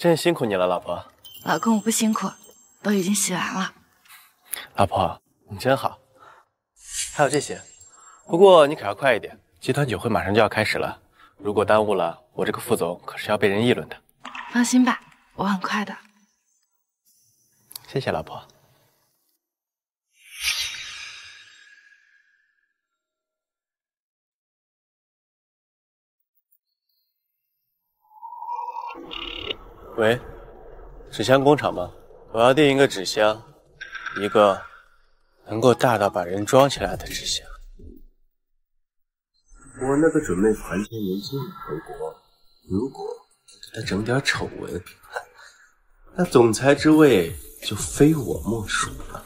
真辛苦你了，老婆。老公，我不辛苦，都已经洗完了。老婆，你真好。还有这些，不过你可要快一点，集团酒会马上就要开始了，如果耽误了，我这个副总可是要被人议论的。放心吧，我很快的。谢谢老婆。喂，纸箱工厂吗？我要订一个纸箱，一个能够大到把人装起来的纸箱。我那个准备团结年轻人回国，如果给他整点丑闻，那总裁之位就非我莫属了。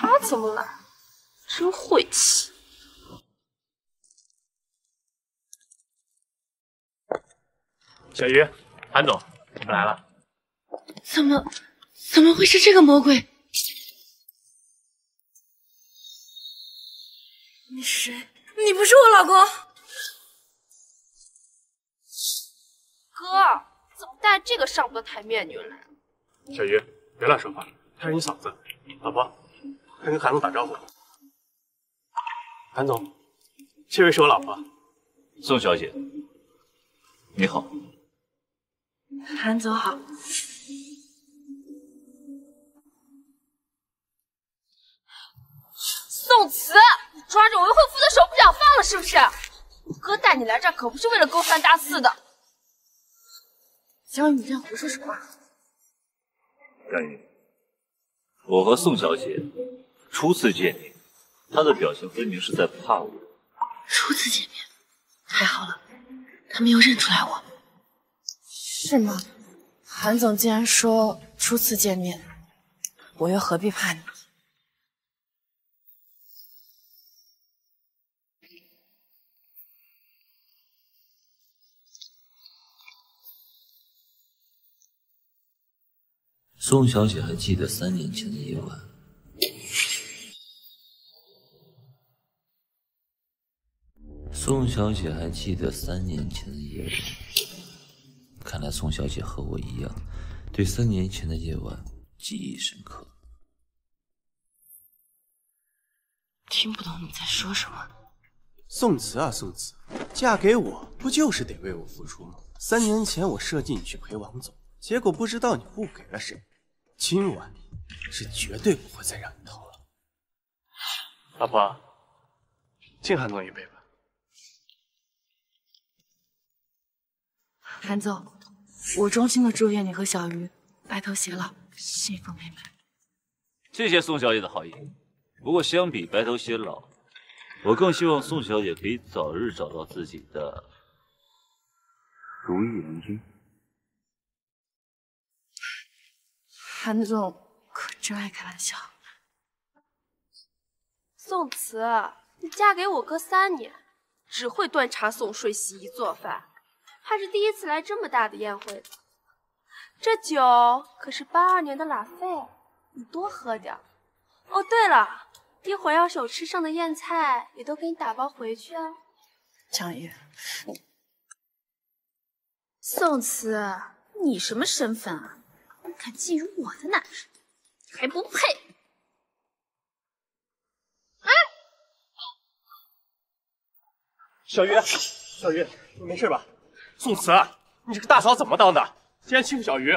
他怎么来？真晦气！小鱼，韩总，你们来了。怎么，怎么会是这个魔鬼？你是谁？你不是我老公。哥，怎么带这个上不得台面女人来？小鱼，别乱说话，她是你嫂子。老婆，快跟韩总打招呼。韩总，这位是我老婆，宋小姐，你好。韩总好。宋慈，你抓着我未婚夫的手不想放了是不是？哥带你来这可不是为了勾三搭四的。江宇，你这样胡说什么？江宇，我和宋小姐初次见面。他的表情分明是在怕我。初次见面，太好了，他没有认出来我。是吗？韩总既然说初次见面，我又何必怕你？宋小姐还记得三年前的夜晚。宋小姐还记得三年前的夜晚，看来宋小姐和我一样，对三年前的夜晚记忆深刻。听不懂你在说什么。宋慈啊，宋慈，嫁给我不就是得为我付出吗？三年前我设计你去陪王总，结果不知道你误给了谁，今晚是绝对不会再让你逃了。老婆，敬韩总一杯吧。韩总，我衷心的祝愿你和小鱼白头偕老，幸福美满。谢谢宋小姐的好意，不过相比白头偕老，我更希望宋小姐可以早日找到自己的如意郎君。韩总可真爱开玩笑。宋慈，你嫁给我哥三年，只会端茶送水、洗衣做饭。还是第一次来这么大的宴会，这酒可是八二年的拉菲，你多喝点。哦，对了，一会儿要是有吃剩的宴菜，也都给你打包回去啊。江宇，宋慈，你什么身份啊？敢觊觎我的男人，还不配！哎，小鱼，小鱼，你没事吧？宋慈，你这个大嫂怎么当的？竟然欺负小鱼！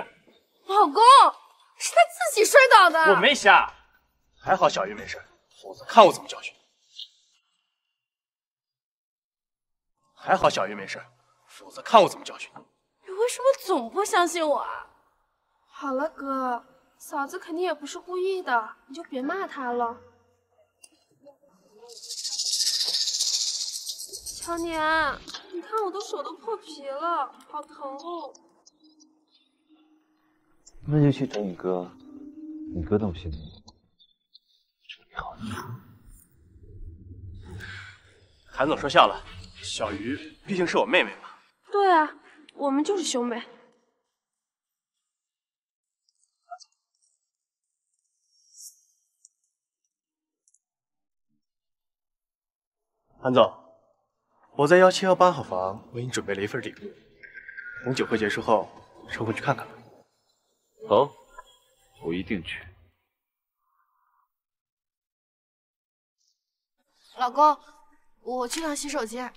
老公，是他自己摔倒的。我没瞎，还好小鱼没事，否则看我怎么教训。还好小鱼没事，否则看我怎么教训你。你为什么总不相信我啊？好了，哥，嫂子肯定也不是故意的，你就别骂她了。乔年。你看我的手都破皮了，好疼哦！那就去找你哥，你哥动心了，处理好你。韩总说笑了，小鱼毕竟是我妹妹嘛。对啊，我们就是兄妹。韩总，我在幺七幺八号房为你准备了一份礼物，等酒会结束后抽空去看看吧。好，我一定去。老公，我去趟洗手间。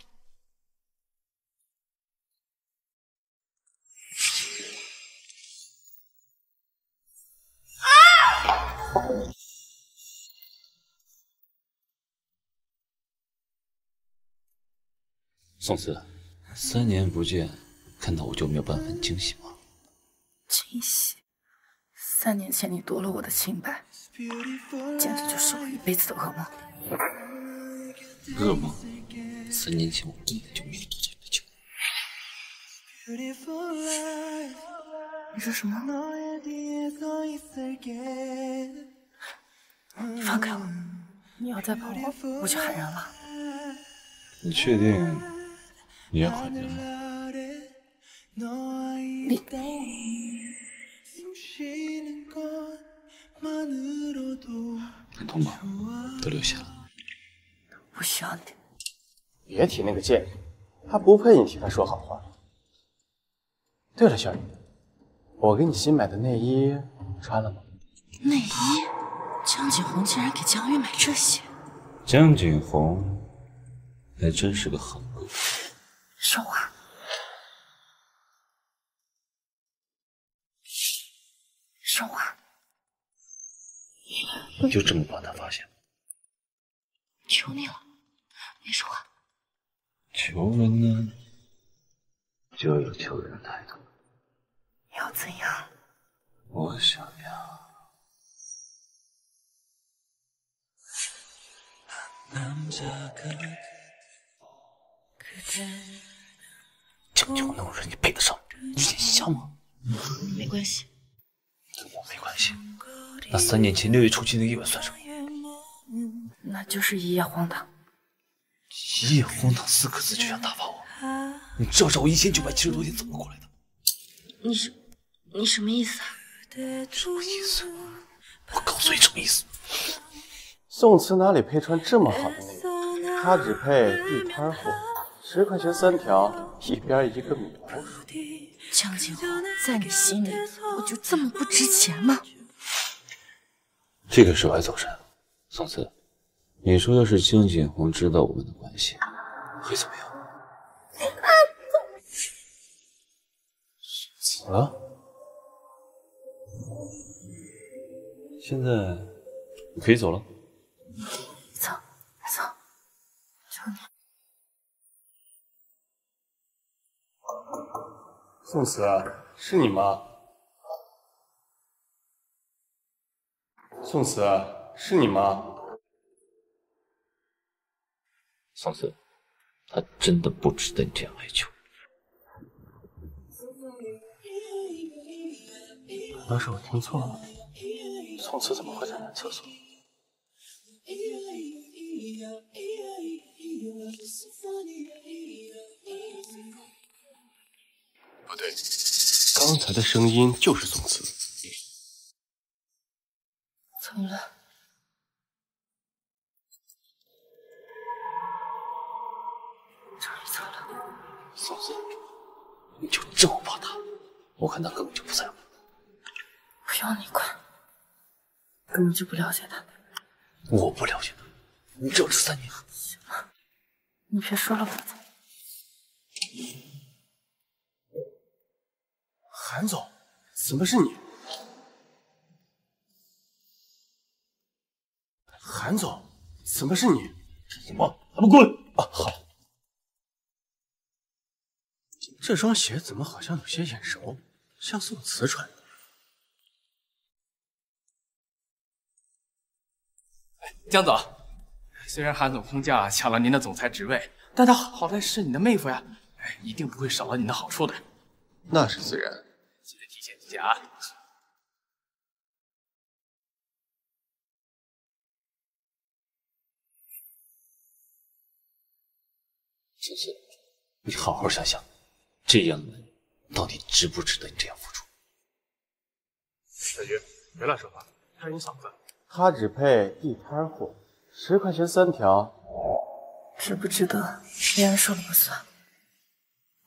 宋慈，三年不见，看到我就没有半分惊喜吗？惊喜？三年前你夺了我的清白，简直就是我一辈子的噩梦。噩梦？三年前我根本就没有夺走你的清白。你说什么？你放开我！你要再碰我，我就喊人了。你确定你要喊人吗？你很痛吗？都流血了。不需要你。别提那个贱人，他不配你替他说好话。对了，小雨，我给你新买的内衣穿了吗？内衣？江景洪竟然给江玉买这些？江景红还真是个狠鬼。说话。说话。你就这么把他发现？求你了，别说话。求人呢，就要有求人的态度。要怎样？我想要。洪那种人，你配得上？你眼瞎吗？没关系。跟我没关系。那三年前六月初七的夜晚算什么？那就是一夜荒唐。一夜荒唐四个字就想打发我？你知道我一千九百七十多天怎么过来的？你是你什么意思啊？什么意思？我告诉你什么意思？宋慈哪里配穿这么好的内衣？他只配地摊货，十块钱三条，一边一个米老鼠。江景洪，在你心里我就这么不值钱吗？这个时候还走神？宋慈，你说要是江景红知道我们的关系，会怎么样？怎么了？现在你可以走了。走，走，求你。宋慈，是你吗？宋慈，是你吗？宋慈，他真的不值得你这样哀求。难道是我听错了？宋慈怎么会在男厕所？不对，刚才的声音就是宋慈。怎么了？终于走了。宋慈，你就这么怕他？我看他根本就不在乎。不用你管，根本就不了解他。我不了解他，你知道这三年。行了，你别说了，我走。韩总，怎么是你？韩总，怎么是你？什么？他们滚！啊，好。这双鞋怎么好像有些眼熟，像宋慈穿的。江总，虽然韩总空降抢了您的总裁职位，但他好歹是你的妹夫呀，哎，一定不会少了你的好处的。那是自然。记得提前提前啊。宋慈，你好好想想，这样的人到底值不值得你这样付出？小菊，别乱说话，看你嗓子。他只配地摊货，十块钱三条，值不值得，别人说了不算。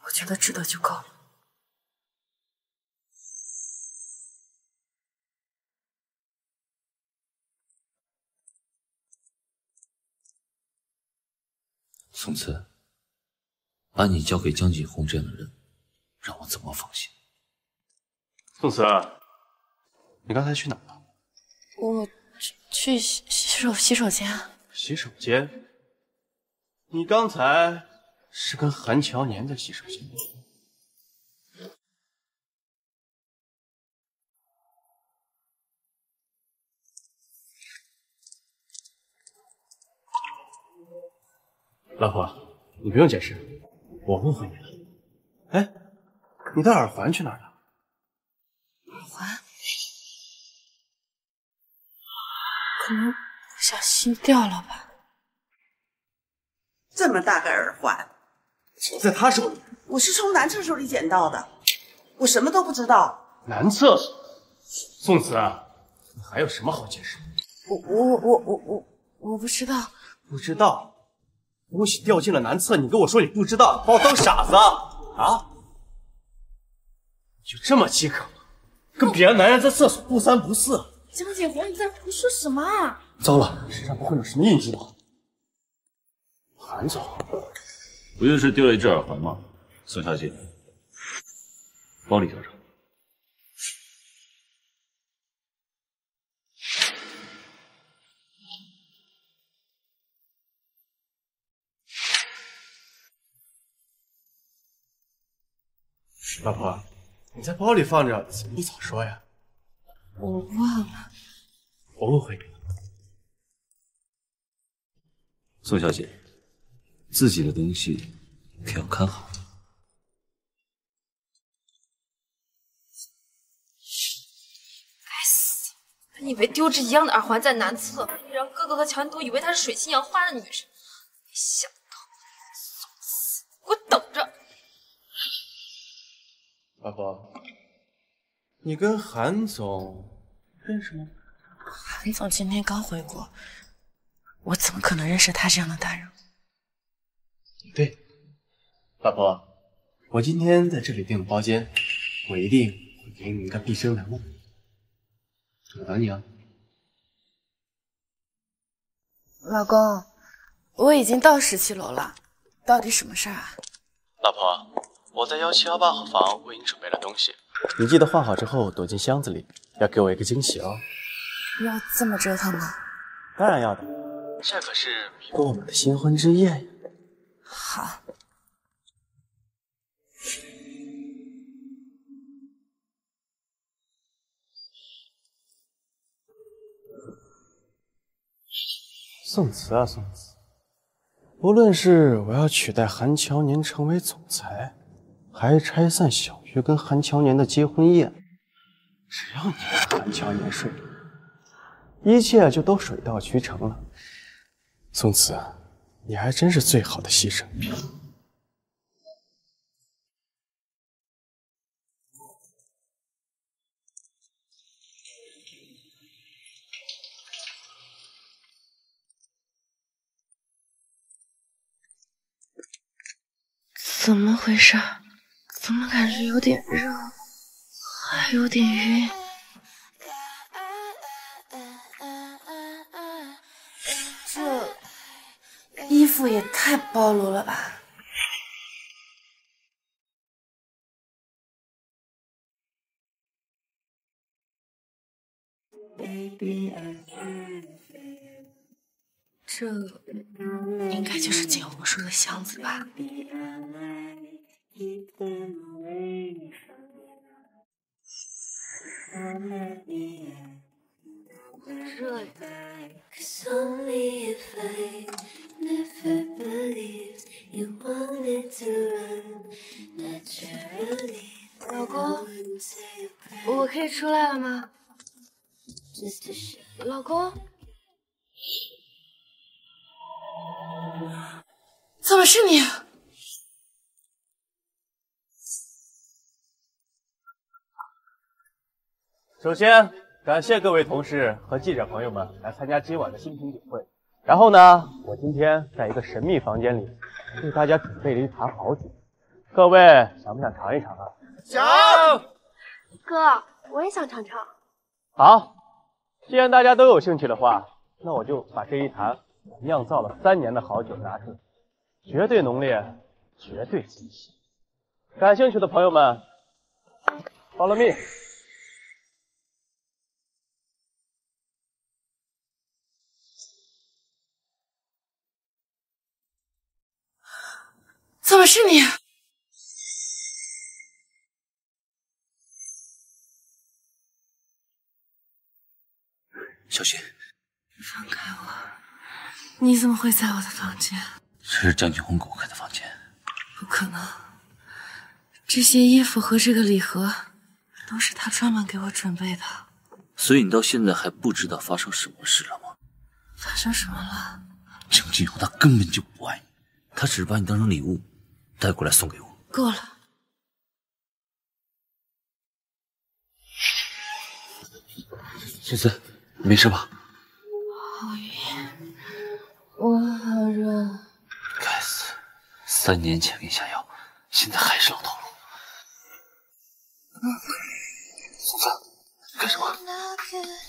我觉得值得就够了。宋慈，把你交给江景洪这样的人，让我怎么放心？宋慈，你刚才去哪了？我去去洗洗手洗手间。洗手间？你刚才是跟韩乔年在洗手间？老婆，你不用解释，我误会你了。哎，你的耳环去哪儿了？耳环？可能不小心掉了吧。这么大个耳环，在他手里。我是从男厕所里捡到的，我什么都不知道。男厕所？宋慈，你还有什么好解释？我我我我我我不知道。不知道？东西掉进了男厕，你跟我说你不知道，把我当傻子啊？就这么饥渴吗？跟别的男人在厕所不三不四？江景洪，你在胡说什么啊？糟了，身上不会有什么印记吧？韩总，不就是丢了一只耳环吗？宋小姐，包里找找。老婆，你在包里放着，怎么不早说呀？我忘了。我误会你了。宋小姐，自己的东西可要看好。该死！本以为丢着一样的耳环在男厕，让哥哥和乔安都以为她是水性杨花的女人，没想到，给我等着！老婆，你跟韩总认识吗？韩总今天刚回国，我怎么可能认识他这样的大人？对，老婆，我今天在这里订了包间，我一定会给你一个毕生难忘。我等你啊。老公，我已经到十七楼了，到底什么事儿啊？老婆，我在幺七幺八号房为你准备了东西，你记得换好之后躲进箱子里，要给我一个惊喜哦。要这么折腾吗？当然要的，这可是弥补我们的新婚之夜呀。好。宋慈啊，宋慈，无论是我要取代韩乔年成为总裁，还拆散小月跟韩乔年的结婚宴，只要你跟韩乔年睡，一切就都水到渠成了。宋慈，你还真是最好的牺牲品。怎么回事？怎么感觉有点热，还有点晕？这衣服也太暴露了吧！这应该就是景洪说的箱子吧？这老公，我可以出来了吗？老公，怎么是你？ 首先，感谢各位同事和记者朋友们来参加今晚的新品酒会，然后呢，我今天在一个神秘房间里为大家准备了一坛好酒，各位想不想尝一尝啊？想。哥，我也想尝尝。好，既然大家都有兴趣的话，那我就把这一坛酿造了三年的好酒拿出来，绝对浓烈，绝对惊喜。感兴趣的朋友们，follow me。怎么是你？小心！放开我！你怎么会在我的房间？这是将军红给我开的房间。不可能！这些衣服和这个礼盒都是他专门给我准备的。所以你到现在还不知道发生什么事了吗？发生什么了？将军红他根本就不爱你，他只是把你当成礼物。带过来送给我。够了，孙子，你没事吧？好晕，我好热。该死，三年前给你下药，现在还是老套路。孙子，干什么？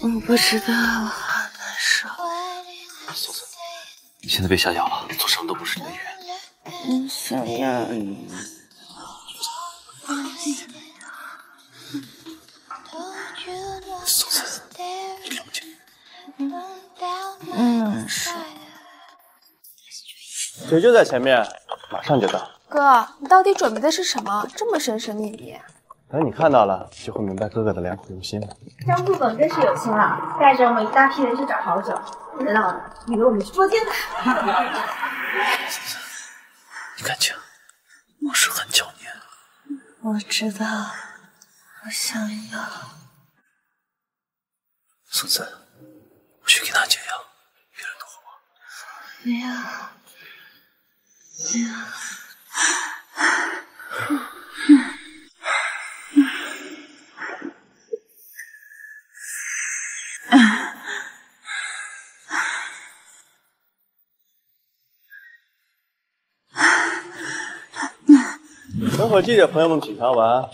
我不知道，我好难受。孙子，你现在被下药了，做什么都不是你的愿。我想要你。宋子，你冷静。嗯，酒就在前面，马上就到。哥，你到底准备的是什么？这么神神秘秘。等你看到了，就会明白哥哥的良苦用心了。张副总真是有心了，带着我们一大批人去找好酒，不知道的以为我们是捉奸的。你看清，我是很娇黏。我知道，我想要。宋子，我去给他解药，别人多好吗？不要，不要。等会记者朋友们品尝完，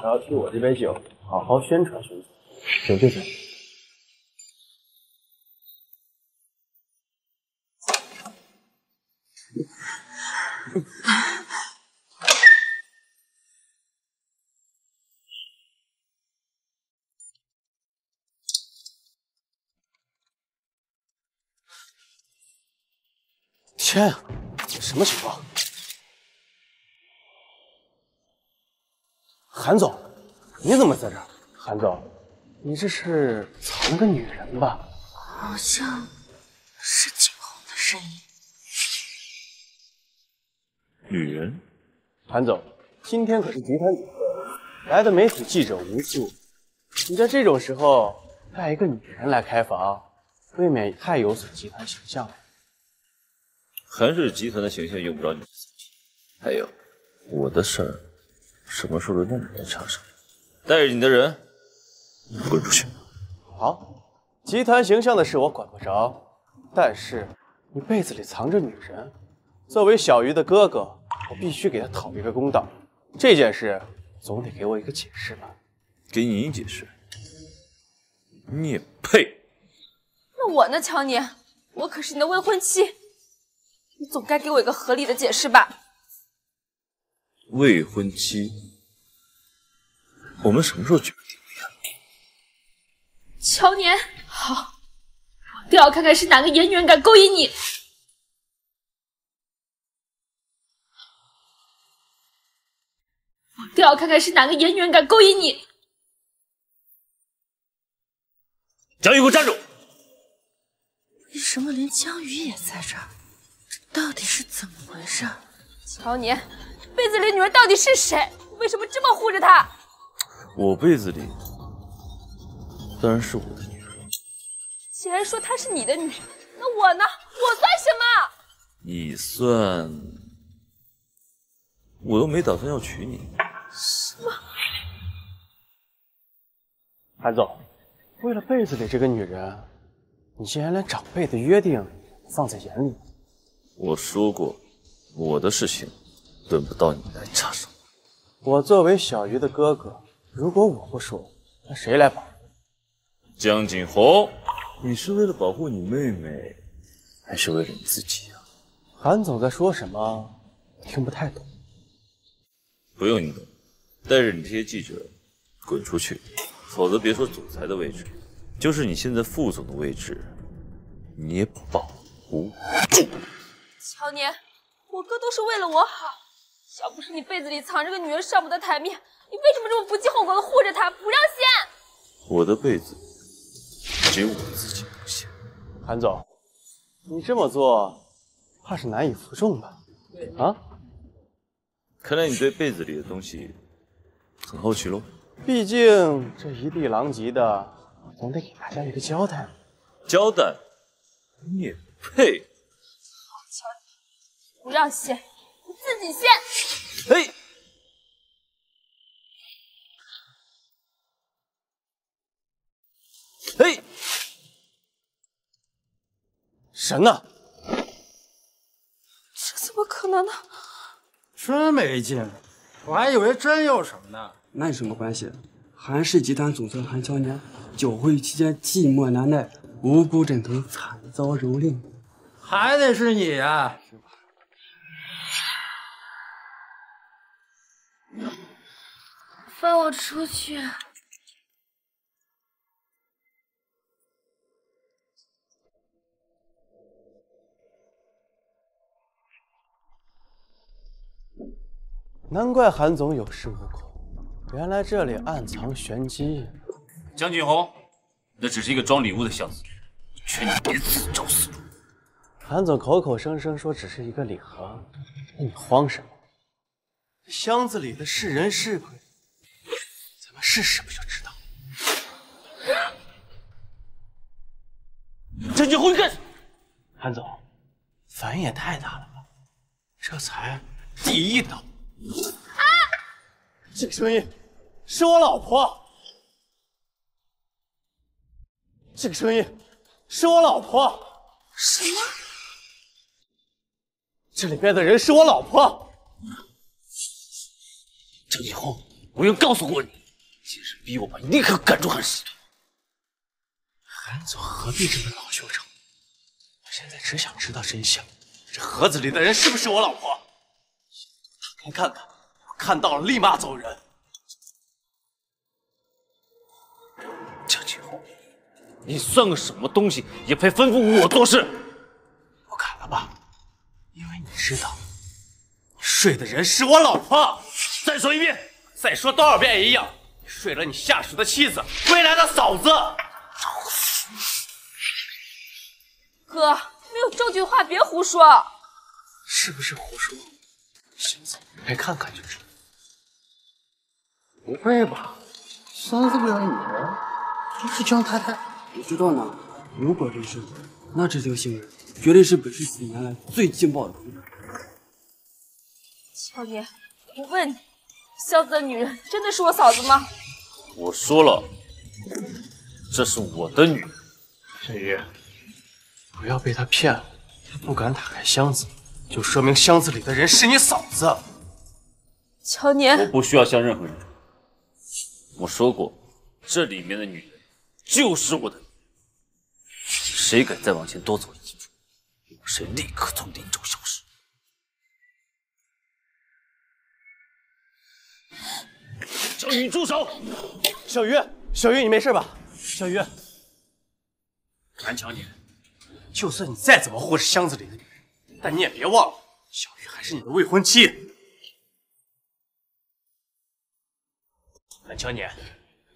然后替我这杯酒好好宣传宣传。酒就走。天啊，什么情况？韩总，你怎么在这儿？韩总，你这是藏了个女人吧？好像是景洪的声音。女人？韩总，今天可是集团酒会，来的媒体记者无数，你在这种时候带一个女人来开房，未免太有损集团形象了。韩氏集团的形象用不着你操心。还有，我的事儿。什么时候轮到你来插手？带着你的人滚出去！好，集团形象的事我管不着，但是你被子里藏着女人，作为小鱼的哥哥，我必须给他讨一个公道。这件事总得给我一个解释吧？给你解释？你也配？那我呢，乔年？我可是你的未婚妻，你总该给我一个合理的解释吧？未婚妻，我们什么时候举办订婚宴？乔年，好，我倒要看看是哪个演员敢勾引你！我倒要看看是哪个演员敢勾引你！江宇，给我站住！为什么连江宇也在这儿？这到底是怎么回事？乔年。被子里女人到底是谁？为什么这么护着她？我被子里当然是我的女人。既然说她是你的女人，那我呢？我算什么？你算？我又没打算要娶你。什么？韩总，为了被子里这个女人，你竟然连长辈的约定放在眼里。我说过，我的事情轮不到你来插手。我作为小鱼的哥哥，如果我不说，那谁来保？江景洪，你是为了保护你妹妹，还是为了你自己啊？韩总在说什么？听不太懂。不用你懂，带着你这些记者滚出去，否则别说总裁的位置，就是你现在副总的位置，你也保不住。乔年，我哥都是为了我好，要不是你被子里藏着个女人上不得台面，你为什么这么不计后果的护着她不让掀？我的被子只有我自己能掀。韩总，你这么做，怕是难以服众吧？啊？看来你对被子里的东西很好奇喽。毕竟这一地狼藉的，总得给大家一个交代。交代？你也配？不要掀，你自己掀。嘿。嘿，神呢？这怎么可能呢？真没劲，我还以为真有什么呢。那有什么关系？韩氏集团总裁韩乔年酒会期间寂寞难耐，无辜枕头惨遭蹂躏，还得是你啊！放我出去！难怪韩总有恃无恐，原来这里暗藏玄机。江景洪，那只是一个装礼物的箱子，劝你别自找死路。韩总口口声声说只是一个礼盒，那你慌什么？箱子里的是人是鬼，试试不就知道？江景洪，你干什么？韩总，反应也太大了吧？这才第一刀。啊！这个声音是我老婆。这个声音是我老婆。什么？这里边的人是我老婆。江景红，我又告诉过你，今日逼我把你立刻赶出韩氏。韩总何必这么恼羞成怒？我现在只想知道真相，这盒子里的人是不是我老婆？打开看看，我看到了立马走人。江景洪，你算个什么东西，也配吩咐我做事？不敢了吧？因为你知道，你睡的人是我老婆。再说一遍，再说多少遍也一样。你睡了你下属的妻子，归来的嫂子。哥，没有证据的话别胡说。是不是胡说？行走，来看看就知道。不会吧？三四个女人，这是江太太？你知道呢？如果真是，那这条新闻绝对是本市几年来最劲爆的。乔爷，我问你，箱子的女人真的是我嫂子吗？我说了，这是我的女人。小鱼，不要被他骗了。他不敢打开箱子，就说明箱子里的人是你嫂子。乔年，我不需要向任何人说。我说过，这里面的女人就是我的。谁敢再往前多走一步，谁立刻从林州消失。江宇，住手！小鱼，小鱼，你没事吧？小鱼，韩乔年，就算你再怎么护着箱子里的女人，但你也别忘了，小鱼还是你的未婚妻。韩乔年，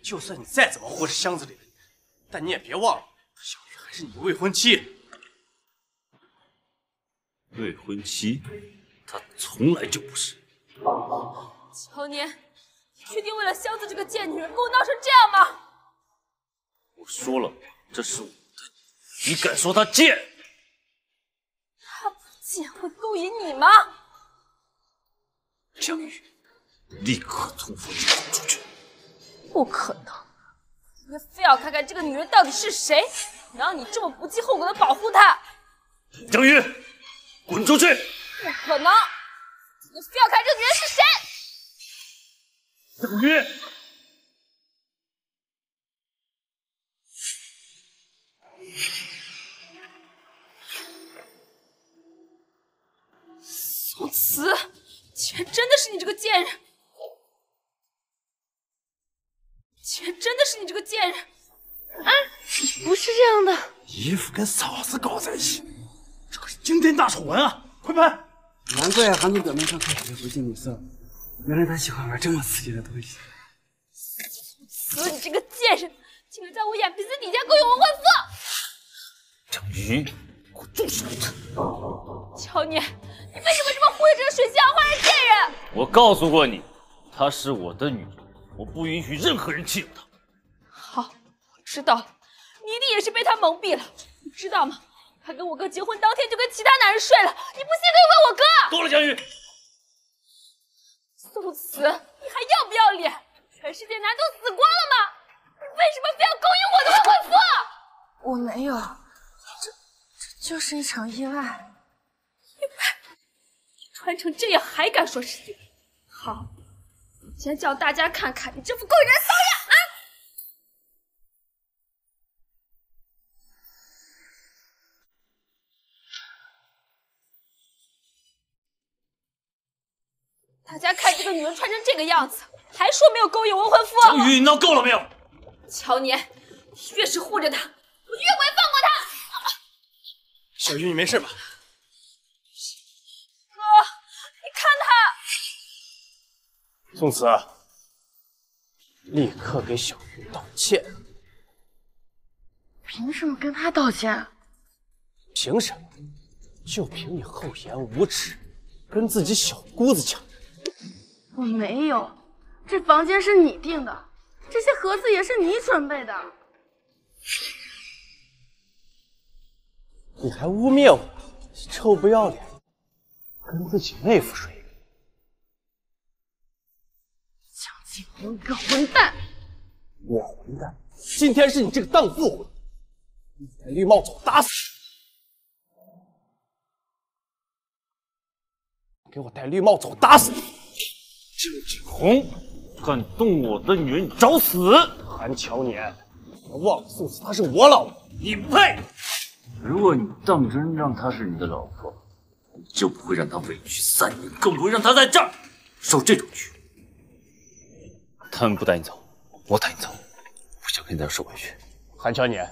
就算你再怎么护着箱子里的女人，但你也别忘了，小鱼还是你的未婚妻。未婚妻，她从来就不是。乔年，你确定为了箱子这个贱女人跟我闹成这样吗？我说了，这是我的你敢说她贱？她不贱会勾引你吗？江宇，立刻从府里走出去！不可能！你们非要看看这个女人到底是谁，能让你这么不计后果的保护她？江宇，滚出去！不可能！你非要看这个女人是谁？江宇，宋慈，竟然真的是你这个贱人！竟然真的是你这个贱人！啊，不是这样的。姨父跟嫂子搞在一起，这可是惊天大丑闻啊！快拍！难怪韩总表面上看起来不近女色，原来他喜欢玩这么刺激的东西。宋慈，你这个贱人，竟然在我眼皮子底下勾引未婚夫！江宇，给我住手！乔年，你为什么这么护着这个水性杨花的贱人？我告诉过你，她是我的女人，我不允许任何人欺负她。好，我知道了，你一定也是被她蒙蔽了，你知道吗？她跟我哥结婚当天就跟其他男人睡了，你不信可以问我哥。够了，江宇！宋慈，你还要不要脸？全世界男都死光了吗？你为什么非要勾引我的未婚夫？我没有，这这就是一场意外。意外？你穿成这样还敢说是意外？好，先叫大家看看你这副勾引人骚样啊！大家看这个女人穿成这个样子，还说没有勾引未婚夫？江宇，你闹够了没有？乔年，你越是护着她，我越不会放过她。小鱼，你没事吧？哥，你看他。宋慈，立刻给小鱼道歉。凭什么跟他道歉？凭什么？就凭你厚颜无耻，跟自己小姑子抢。我没有，这房间是你订的，这些盒子也是你准备的。你还污蔑我，臭不要脸，跟自己妹夫睡。江景洪，个混蛋！我混蛋？今天是你这个荡妇混！你戴绿帽子，我打死你！给我戴绿帽子，我打死你！江景洪，敢动我的女人，你找死！韩乔年，别忘了宋慈她是我老婆，你不配！如果你当真让她是你的老婆，你就不会让她委屈三年，更不会让她在这儿受这种屈。他们不带你走，我带你走。不想跟你在这受委屈。韩乔年，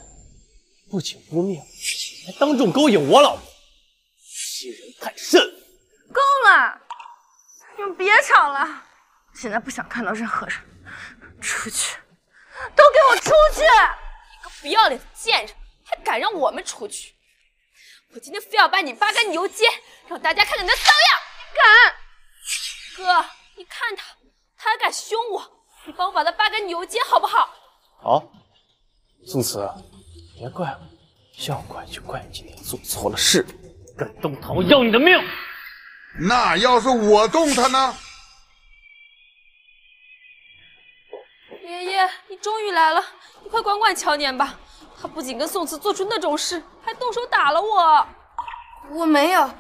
不仅污蔑我，还当众勾引我老婆，欺人太甚！够了，你们别吵了。现在不想看到任何人，出去，都给我出去！你个不要脸的贱人，还敢让我们出去？我今天非要把你扒干牛街，让大家看看你的骚样！你敢！哥，你看他，他还敢凶我，你帮我把他扒干牛街好不好？好，宋慈，别怪我，要怪就怪你今天做错了事，敢动他，我要你的命！那要是我动他呢？爷爷，你终于来了，你快管管乔年吧。他不仅跟宋慈做出那种事，还动手打了我。我没有，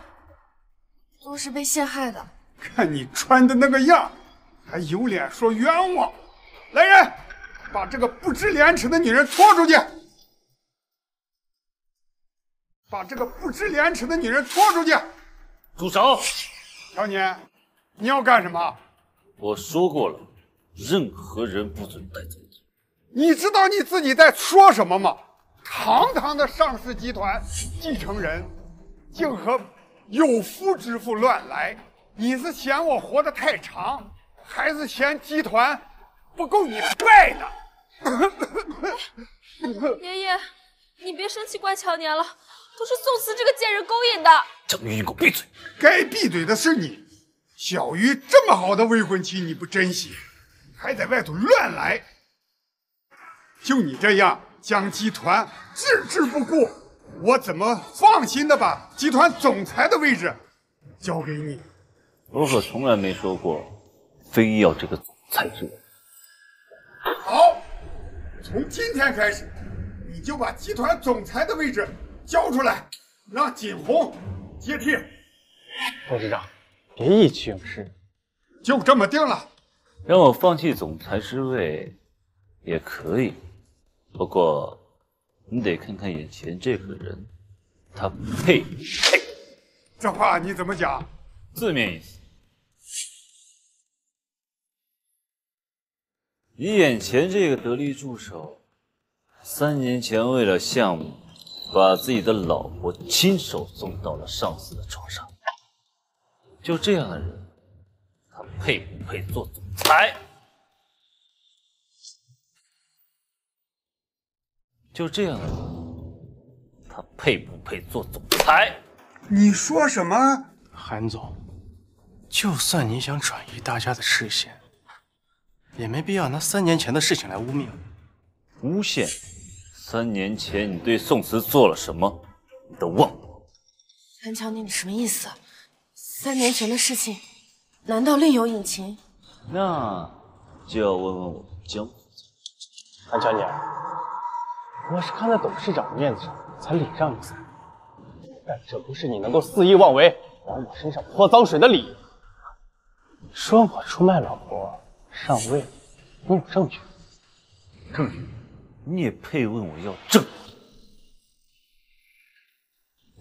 都是被陷害的。看你穿的那个样，还有脸说冤枉！来人，把这个不知廉耻的女人拖出去！把这个不知廉耻的女人拖出去！住手！乔年，你要干什么？我说过了，任何人不准带走你。你知道你自己在说什么吗？堂堂的上市集团继承人，竟和有夫之妇乱来！你是嫌我活得太长，还是嫌集团不够你败的？爷爷，你别生气怪乔年了，都是宋慈这个贱人勾引的。郑云，你给我闭嘴！该闭嘴的是你。小鱼这么好的未婚妻你不珍惜，还在外头乱来。就你这样将集团置之不顾，我怎么放心的把集团总裁的位置交给你？我可从来没说过非要这个总裁之位。好，从今天开始，你就把集团总裁的位置交出来。让锦红接替。董事长，别意气用事。就这么定了。让我放弃总裁之位也可以，不过你得看看眼前这个人，他配不配？这话你怎么讲？字面意思。你眼前这个得力助手，三年前为了项目，把自己的老婆亲手送到了上司的床上。就这样的人，他配不配做总裁？就这样的人，他配不配做总裁？你说什么？韩总，就算你想转移大家的视线，也没必要拿三年前的事情来污蔑我。诬陷？三年前你对宋慈做了什么？你都忘了？韩乔年，你什么意思？三年前的事情，难道另有隐情？那就要问问我们江副总。韩乔年，我是看在董事长的面子上才礼让你三年，但这不是你能够肆意妄为、往我身上泼脏水的理由。说我出卖老婆上位，你有证据？证据？你也配问我要证？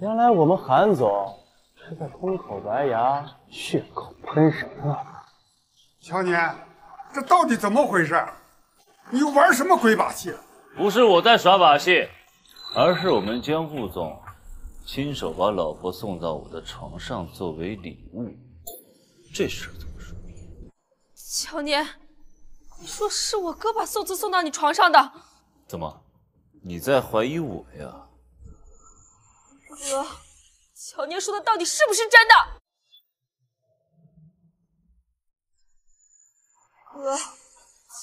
原来我们韩总是在空口白牙、血口喷人啊！乔年，这到底怎么回事？你又玩什么鬼把戏？不是我在耍把戏，而是我们江副总亲手把老婆送到我的床上作为礼物。这事怎么说？乔年，你说是我哥把宋慈送到你床上的？怎么，你在怀疑我呀？哥，乔年说的到底是不是真的？哥，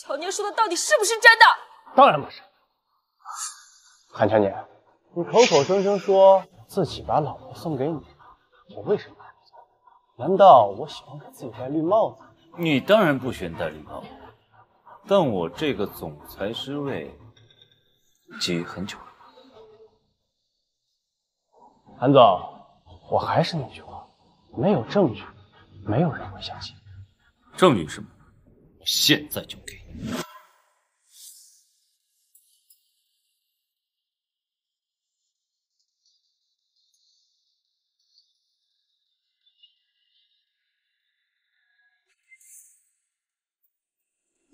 乔年说的到底是不是真的？当然不是。韩乔年，你口口声声说自己把老婆送给你，我为什么不做？难道我喜欢给自己戴绿帽子？你当然不喜欢戴绿帽子，但我这个总裁之位觊觎很久了。韩总，我还是那句话，没有证据，没有人会相信。证据是吗？我现在就给你。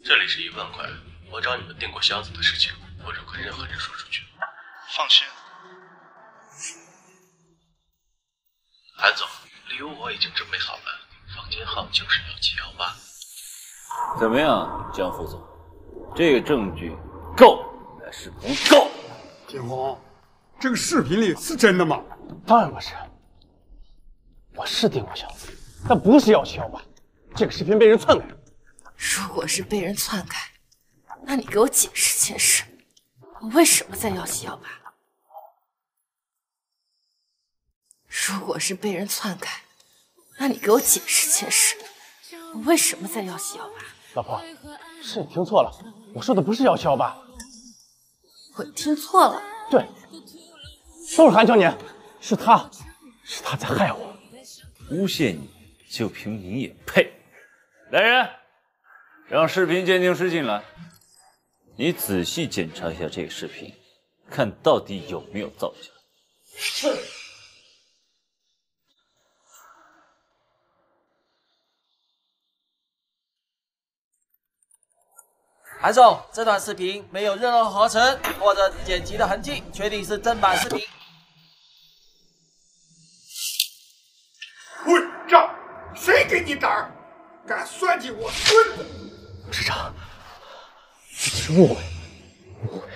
这里是一万块，我找你们订过箱子的事情，不准跟任何人说出去。放心。韩总，礼物我已经准备好了，房间号就是幺七幺八。怎么样，江副总？这个证据够还是不够？景红，这个视频里是真的吗？当然不是，我是订过箱子，但不是幺七幺八。这个视频被人篡改了。如果是被人篡改，那你给我解释解释，我为什么在幺七幺八？如果是被人篡改，那你给我解释解释，我为什么在幺七幺八？老婆，是你听错了，我说的不是幺七幺八。我听错了。对，都是韩乔年，是他，是他在害我。诬陷你，就凭你也配？来人，让视频鉴定师进来，你仔细检查一下这个视频，看到底有没有造假。韩总，这段视频没有任何合成或者剪辑的痕迹，确定是正版视频。混账！谁给你胆儿，敢算计我孙子？董事长，是误会，误会。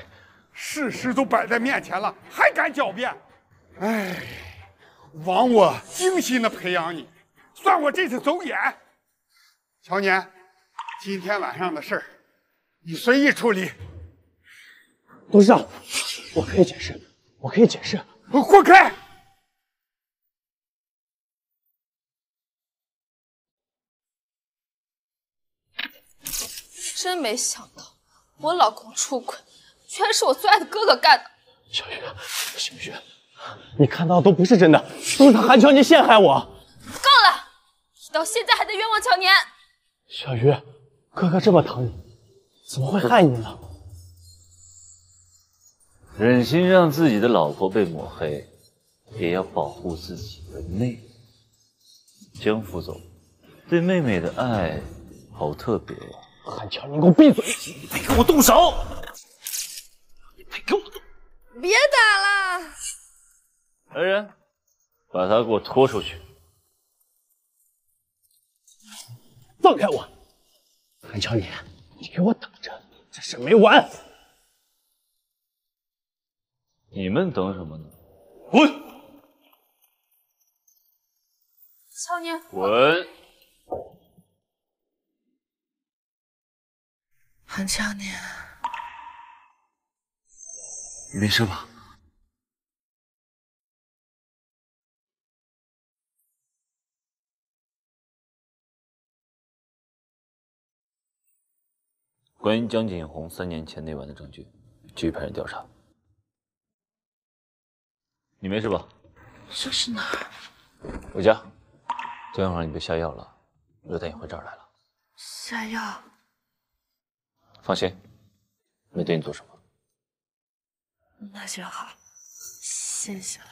事实都摆在面前了，还敢狡辩？哎，枉我精心的培养你，算我这次走眼。乔年，今天晚上的事儿。你随意处理，董事长，我可以解释，我可以解释。滚开！真没想到，我老公出轨，居然是我最爱的哥哥干的。小雨，小雨，你看到的都不是真的，都是他韩乔年陷害我。够了！你到现在还在冤枉乔年。小鱼，哥哥这么疼你，怎么会害你呢？忍心让自己的老婆被抹黑，也要保护自己的妹妹。江副总对妹妹的爱好特别呀！韩乔，你给我闭嘴！你别给我动手！你别给我动！别打了！来人，把他给我拖出去！放开我！韩乔，你你给我等着，这事没完！你们等什么呢？滚！乔年，滚！韩乔年，你没事吧？关于江景红三年前那晚的证据，继续派人调查。你没事吧？这是哪儿？回家。昨天晚上你被下药了，我就带你回这儿来了。下药？放心，没对你做什么。那就好，谢谢了。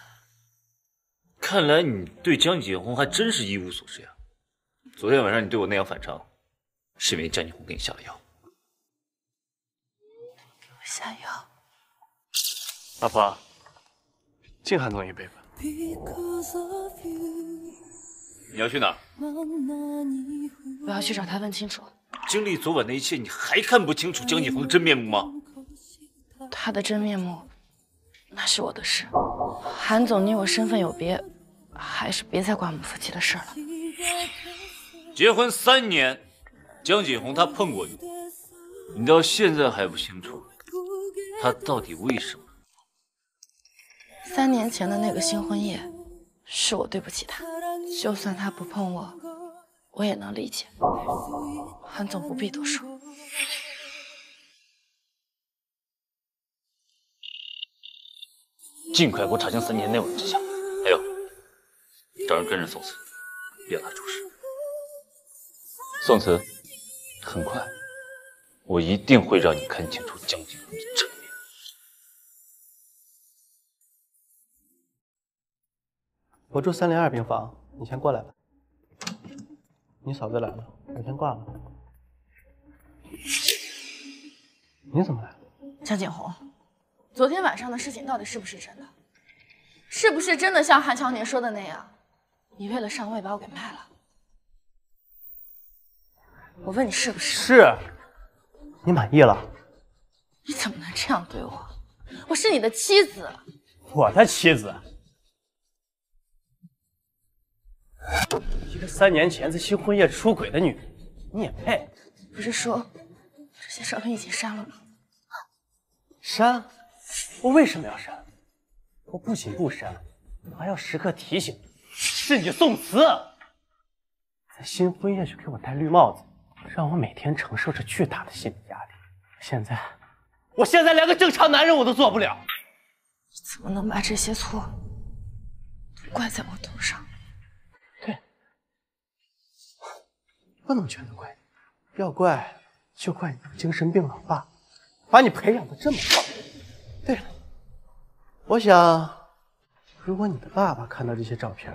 看来你对江景红还真是一无所知呀。昨天晚上你对我那样反常，是因为江景红给你下了药。给我下药？老婆，敬韩总一杯吧。你要去哪儿？我要去找他问清楚。经历昨晚的一切，你还看不清楚江景洪的真面目吗？他的真面目，那是我的事。韩总，你我身份有别，还是别再管我们夫妻的事了。结婚三年，江景宏他碰过你，你到现在还不清楚，他到底为什么？三年前的那个新婚夜，是我对不起他。就算他不碰我，我也能理解。韩总不必多说。尽快给我查清三年那晚的真相。还有，找人跟着宋慈，别让他出事。宋慈，很快，我一定会让你看清楚江景荣的真面目。我住三零二病房。你先过来吧。你嫂子来了，我先挂了。你怎么来了？江景洪，昨天晚上的事情到底是不是真的？是不是真的像韩乔年说的那样，你为了上位把我给卖了？我问你是不是？是。你满意了？你怎么能这样对我？我是你的妻子。我的妻子？一个三年前在新婚夜出轨的女人，你也配？不是说这些照片已经删了吗？删？我为什么要删？我不仅不删，我还要时刻提醒你，是你宋慈在新婚夜就给我戴绿帽子，让我每天承受着巨大的心理压力。现在，我现在连个正常男人我都做不了。你怎么能把这些错都怪在我头上？不能全都怪你，要怪就怪你精神病老爸，把你培养的这么好。对了，我想，如果你的爸爸看到这些照片，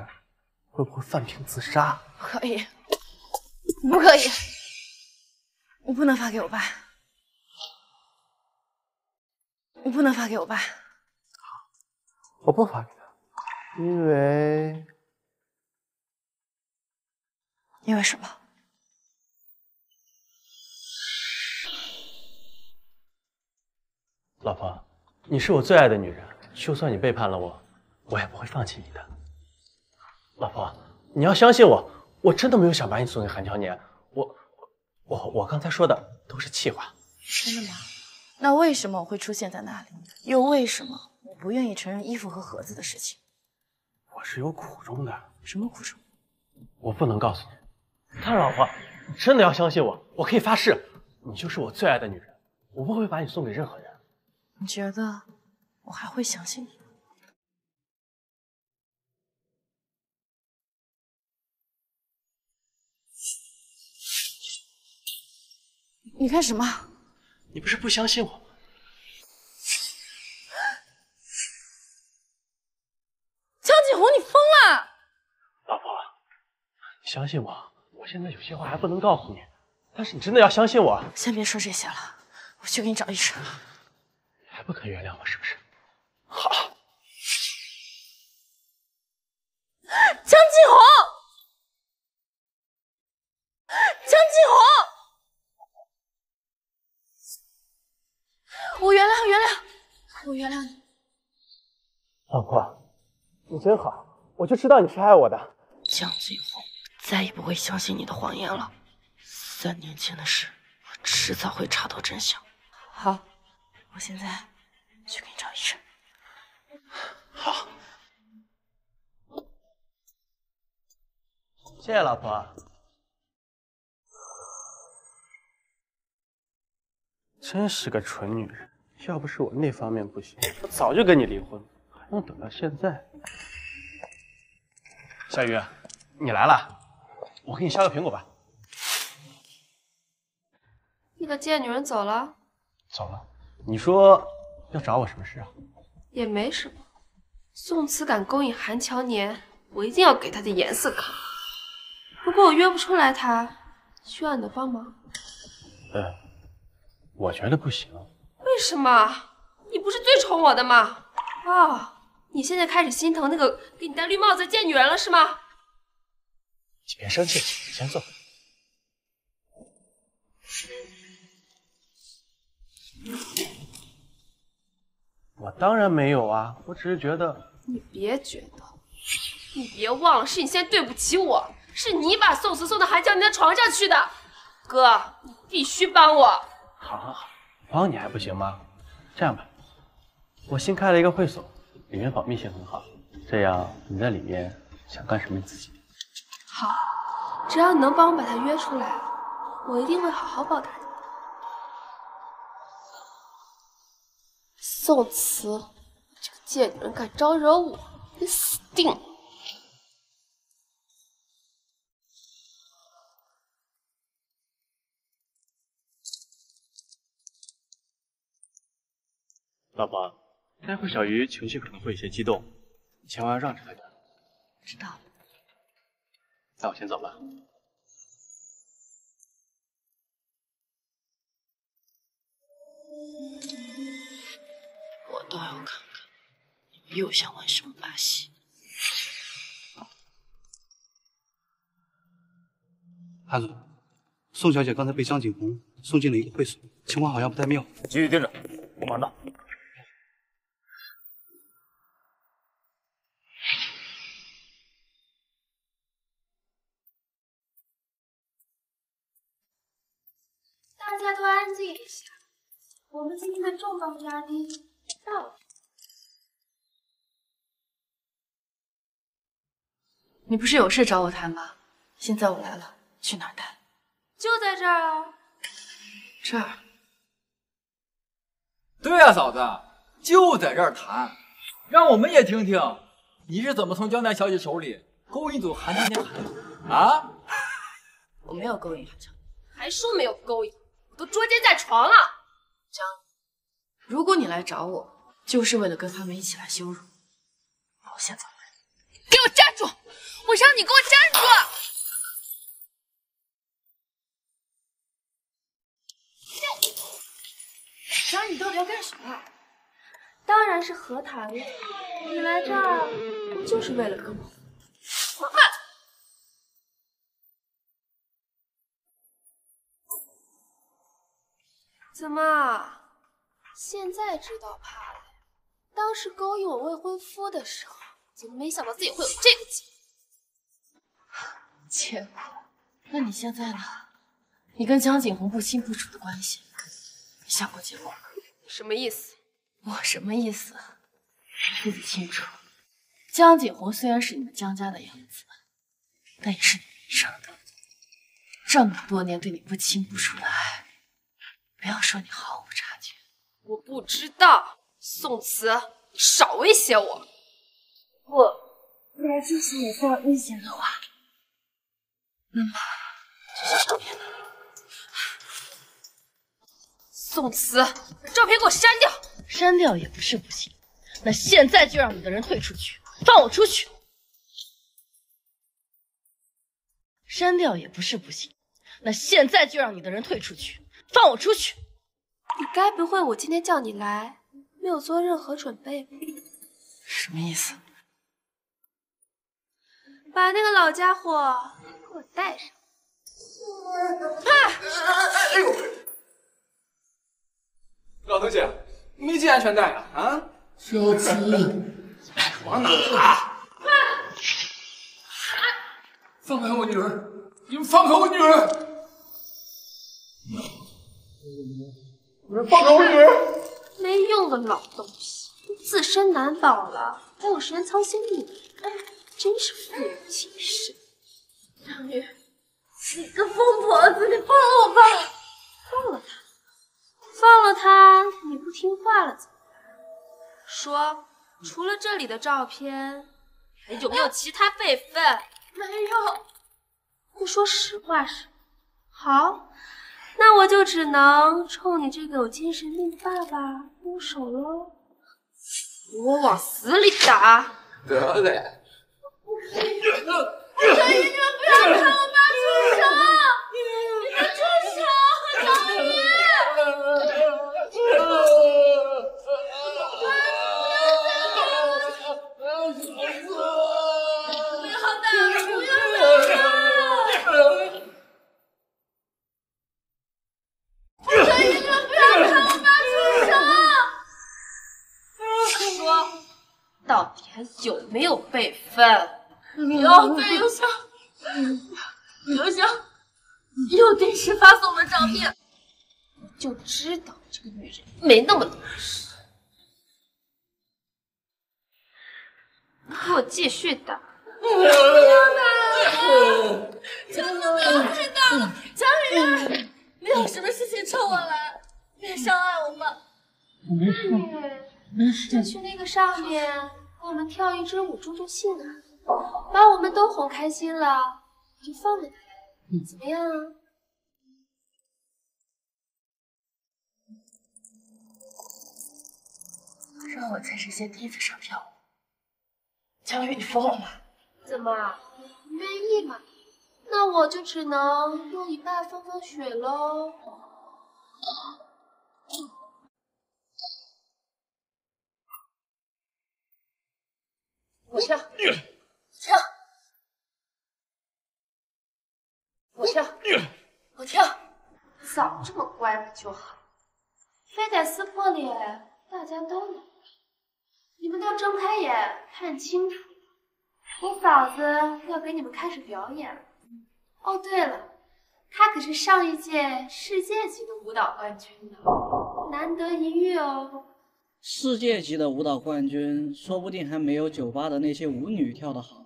会不会犯病自杀？可以，不可以？我不能发给我爸，我不能发给我爸。好我不发给他，因为，因为什么？老婆，你是我最爱的女人，就算你背叛了我，我也不会放弃你的。老婆，你要相信我，我真的没有想把你送给韩乔年，我我我刚才说的都是气话。真的吗？那为什么我会出现在那里？又为什么我不愿意承认衣服和盒子的事情？我是有苦衷的。什么苦衷？我不能告诉你。但是老婆，你真的要相信我，我可以发誓，你就是我最爱的女人，我不会把你送给任何人。你觉得我还会相信你吗？你干什么？你不是不相信我吗？江景红，你疯了！老婆，你相信我，我现在有些话还不能告诉你，但是你真的要相信我。先别说这些了，我去给你找医生。还不肯原谅我是不是？好。江景洪，江景洪，我原谅，原谅，我原谅你。老婆，你真好，我就知道你是爱我的。江景洪再也不会相信你的谎言了。三年前的事，我迟早会查到真相。好，我现在去给你找医生。好。谢谢老婆。真是个蠢女人，要不是我那方面不行，我早就跟你离婚了，还用等到现在？小雨，你来了，我给你削个苹果吧。那个贱女人走了？走了。你说要找我什么事啊？也没什么。宋慈敢勾引韩乔年，我一定要给他点颜色看。不过我约不出来他，需要你的帮忙。呃，我觉得不行。为什么？你不是最宠我的吗？啊，你现在开始心疼那个给你戴绿帽子的贱女人了是吗？你别生气，你先坐。我当然没有啊，我只是觉得。你别觉得，你别忘了，是你先对不起我。是你把宋慈送到韩江宁的床上去的，哥，你必须帮我。好，好，好，帮你还不行吗？这样吧，我新开了一个会所，里面保密性很好，这样你在里面想干什么你自己。好，只要你能帮我把他约出来，我一定会好好报答你。宋慈，这个贱女人敢招惹我，你死定了！老婆，待会小鱼情绪可能会有些激动，你千万要让着她点。知道了。那我先走了。我倒要看看你们又想玩什么把戏。韩总，宋小姐刚才被江景洪送进了一个会所，情况好像不太妙。继续盯着，我马上到。大家都安静一下，我们今天的重磅嘉宾到了。你不是有事找我谈吗？现在我来了，去哪儿谈？就在这儿啊。这儿。对呀，嫂子，就在这儿谈，让我们也听听你是怎么从江南小姐手里勾引走韩天天的啊？我没有勾引韩乔，还说没有勾引，我都捉奸在床了。江，如果你来找我，就是为了跟他们一起来羞辱，那我现在来，给我站住！我让你给我站住！江，你到底要干什么？当然是和谈了。你来这儿不就是为了跟我？滚！怎么，现在知道怕了？当时勾引我未婚夫的时候，怎么没想到自己会有这个结果？结果，那你现在呢？你跟江景洪不清不楚的关系，你想过结果吗？什么意思？我什么意思？你自己清楚。江景洪虽然是你们江家的养子，但也是你生的。这么多年对你不清不楚的爱，不要说你毫无察觉。我不知道，宋慈，少威胁我。不，既然这是你非要威胁的话，那么就去上面了。宋慈，把照片给我删掉。删掉也不是不行，那现在就让你的人退出去，放我出去。删掉也不是不行，那现在就让你的人退出去，放我出去。你该不会我今天叫你来没有做任何准备吧？什么意思？把那个老家伙给我带上。哎呦！老东西，没系安全带啊？啊！小七，往哪爬？放开我女儿！你们放开我女儿！放开我女儿！没用的老东西，自身难保了，还有时间操心你？哎，真是妇有情深。张宇，你个疯婆子，你放了我吧！放了他，放了他，你不听话了怎么办？说，除了这里的照片，还有没有其他备份？没有。不说实话是？好，那我就只能冲你这个有精神病的爸爸动手喽！我往死里打！得嘞。小姨，你们不要看我爸出手！你们住手！张宇！不要打！不要打！张宇，你们不要看我爸出手！说，到底还有没有备份？不要再有小有小有定时发送了照片，就知道这个女人没那么懂事。你给我继续打！不要打！江总，不要再打了！江宇，你有什么事情冲我来，别伤害我吧。没事，没事。就去那个上面，给我们跳一支舞助助兴啊！把我们都哄开心了，就放了他，怎么样啊？让我在这些梯子上跳舞，江宇，你疯了吗？怎么，你愿意吗？那我就只能用你爸放放血喽。我跳，跳，我跳，我跳。早这么乖不就好？非得撕破脸，大家都能看。你们都睁开眼看清楚，我嫂子要给你们开始表演了。哦，对了，她可是上一届世界级的舞蹈冠军呢，难得一遇哦。世界级的舞蹈冠军，说不定还没有酒吧的那些舞女跳得好，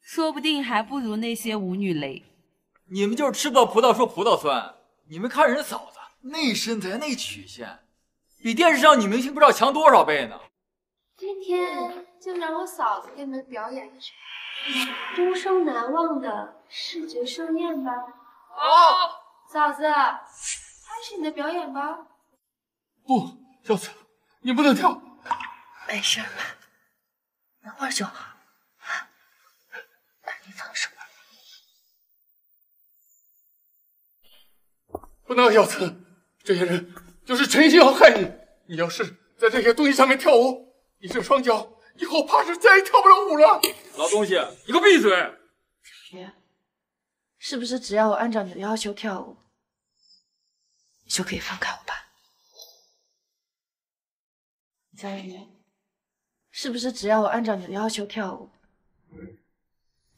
说不定还不如那些舞女嘞。你们就是吃不到葡萄说葡萄酸。你们看人嫂子那身材那曲线，比电视上女明星不知道强多少倍呢。今天就让我嫂子给你们表演一场终生难忘的视觉盛宴吧。好，嫂子，开始你的表演吧。不，小子，你不能跳。没事了，等会儿就好。那你放手。不能，小子，这些人就是诚心要害你。你要是在这些东西上面跳舞，你这双脚以后怕是再也跳不了舞了。老东西，你给我闭嘴！雨，是不是只要我按照你的要求跳舞，你就可以放开我吧？江雨，是不是只要我按照你的要求跳舞，你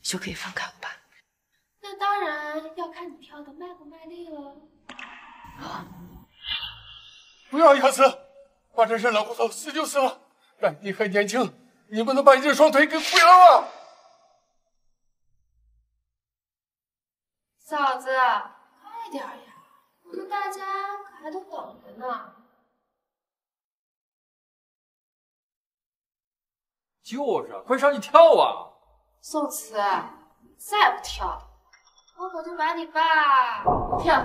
就可以放开我吧？那当然要看你跳的卖不卖力了。不要，亚子，把这身老骨头死就死了。但你还年轻，你不能把你这双腿给毁了啊！嫂子，快点呀，我们大家可还都等着呢。就是，快上去跳啊！宋慈，再不跳，我可就把你爸跳。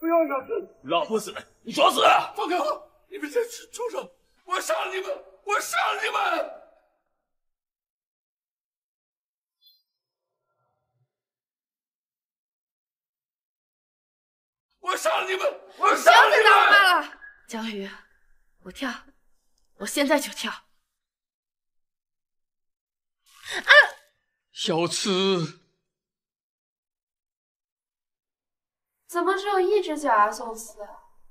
不要下去！老不死，你找死！放开我！你们这畜生，我杀了你们！我杀了你们！我杀了你们！我杀了你不要再打我们！妈了！江宇，我跳，我现在就跳。啊小慈，怎么只有一只脚啊，宋慈？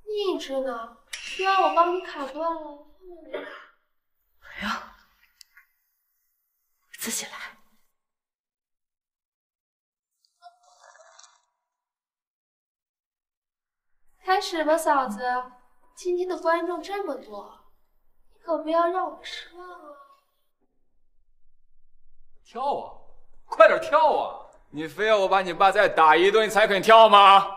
另一只呢？需要我帮你砍断了？不用，我自己来。开始吧，嫂子。今天的观众这么多，你可不要让我失望啊！跳啊，快点跳啊！你非要我把你爸再打一顿才肯跳吗？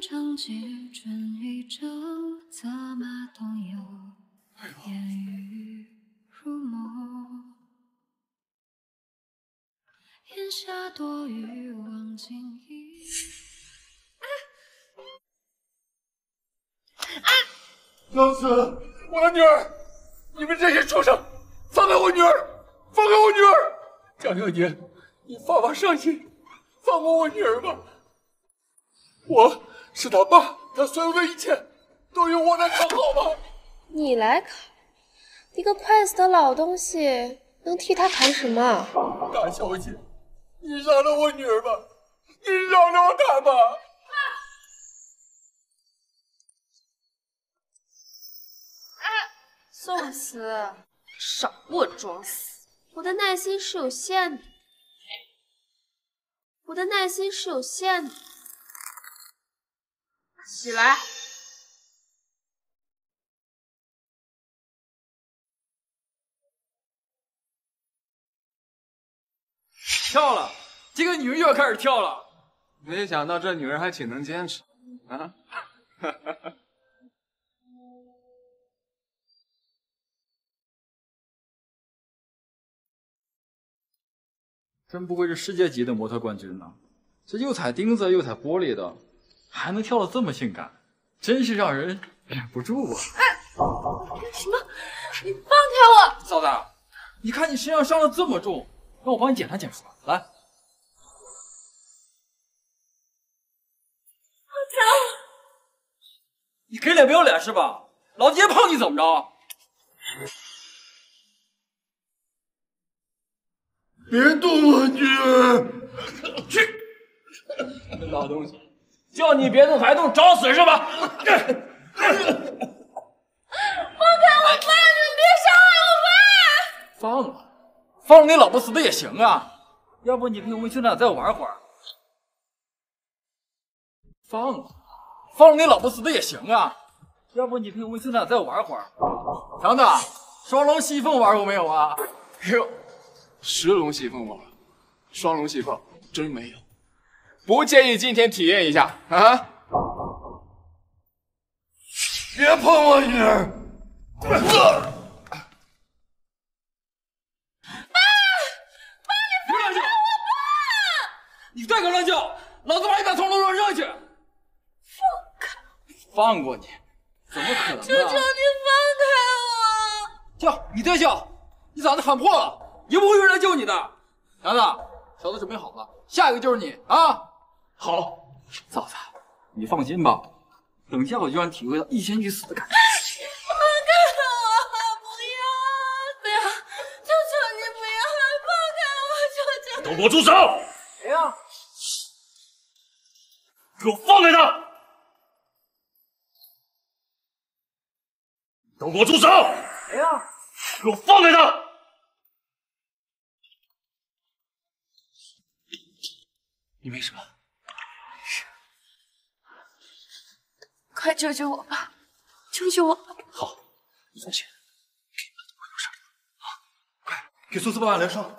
长街转一周，策马东游，烟雨如梦。檐下多雨望尽一。老子，我的女儿！你们这些畜生，放开我女儿！放开我女儿！张小姐，你放放善心，放过我女儿吧！我是他爸，他所有的一切都由我来扛，好吗？你来扛，一个快死的老东西能替他扛什么？大小姐，你饶了我女儿吧，你饶了她吧！宋慈，少给我装死！我的耐心是有限的，我的耐心是有限的。起来！跳了，这个女人又要开始跳了。没想到这女人还挺能坚持啊！真不愧是世界级的模特冠军呢，这又踩钉子又踩玻璃的，还能跳得这么性感，真是让人忍不住啊！哎什么？你放开我！嫂子，你看你身上伤的这么重，让我帮你检查检查。来，放开我！你给脸不要脸是吧？老子也碰你怎么着？别动我女儿！去！老东西，叫你别动还动，找死是吧？放开我爸！你别伤害我爸！放了，放了你老婆死的也行啊。要不你陪我们兄长再玩会儿？放了，放了你老婆死的也行啊。要不你陪我们兄长再玩会儿？强子，双龙戏凤玩过没有啊？哎呦，十龙戏凤吗？双龙戏凤真没有，不介意今天体验一下啊？别碰我女儿！别乱叫！你再敢乱叫，老子把你打从楼上扔下去！放开！放过你？怎么可能、啊？求求你放开我！叫，你再叫，你嗓子喊破了，也不会有人来救你的。强子，小子准备好了，下一个就是你啊！好，嫂子，你放心吧，等下我就让你体会到一仙去死的感觉。我！不要！不要！求求你不要！放开我！都给我住手！谁呀？给我放开他！都给我住手！谁呀，给我放开他！你没事吧？快救救我吧！救救我吧！好，你放心，给苏四爸爸疗伤。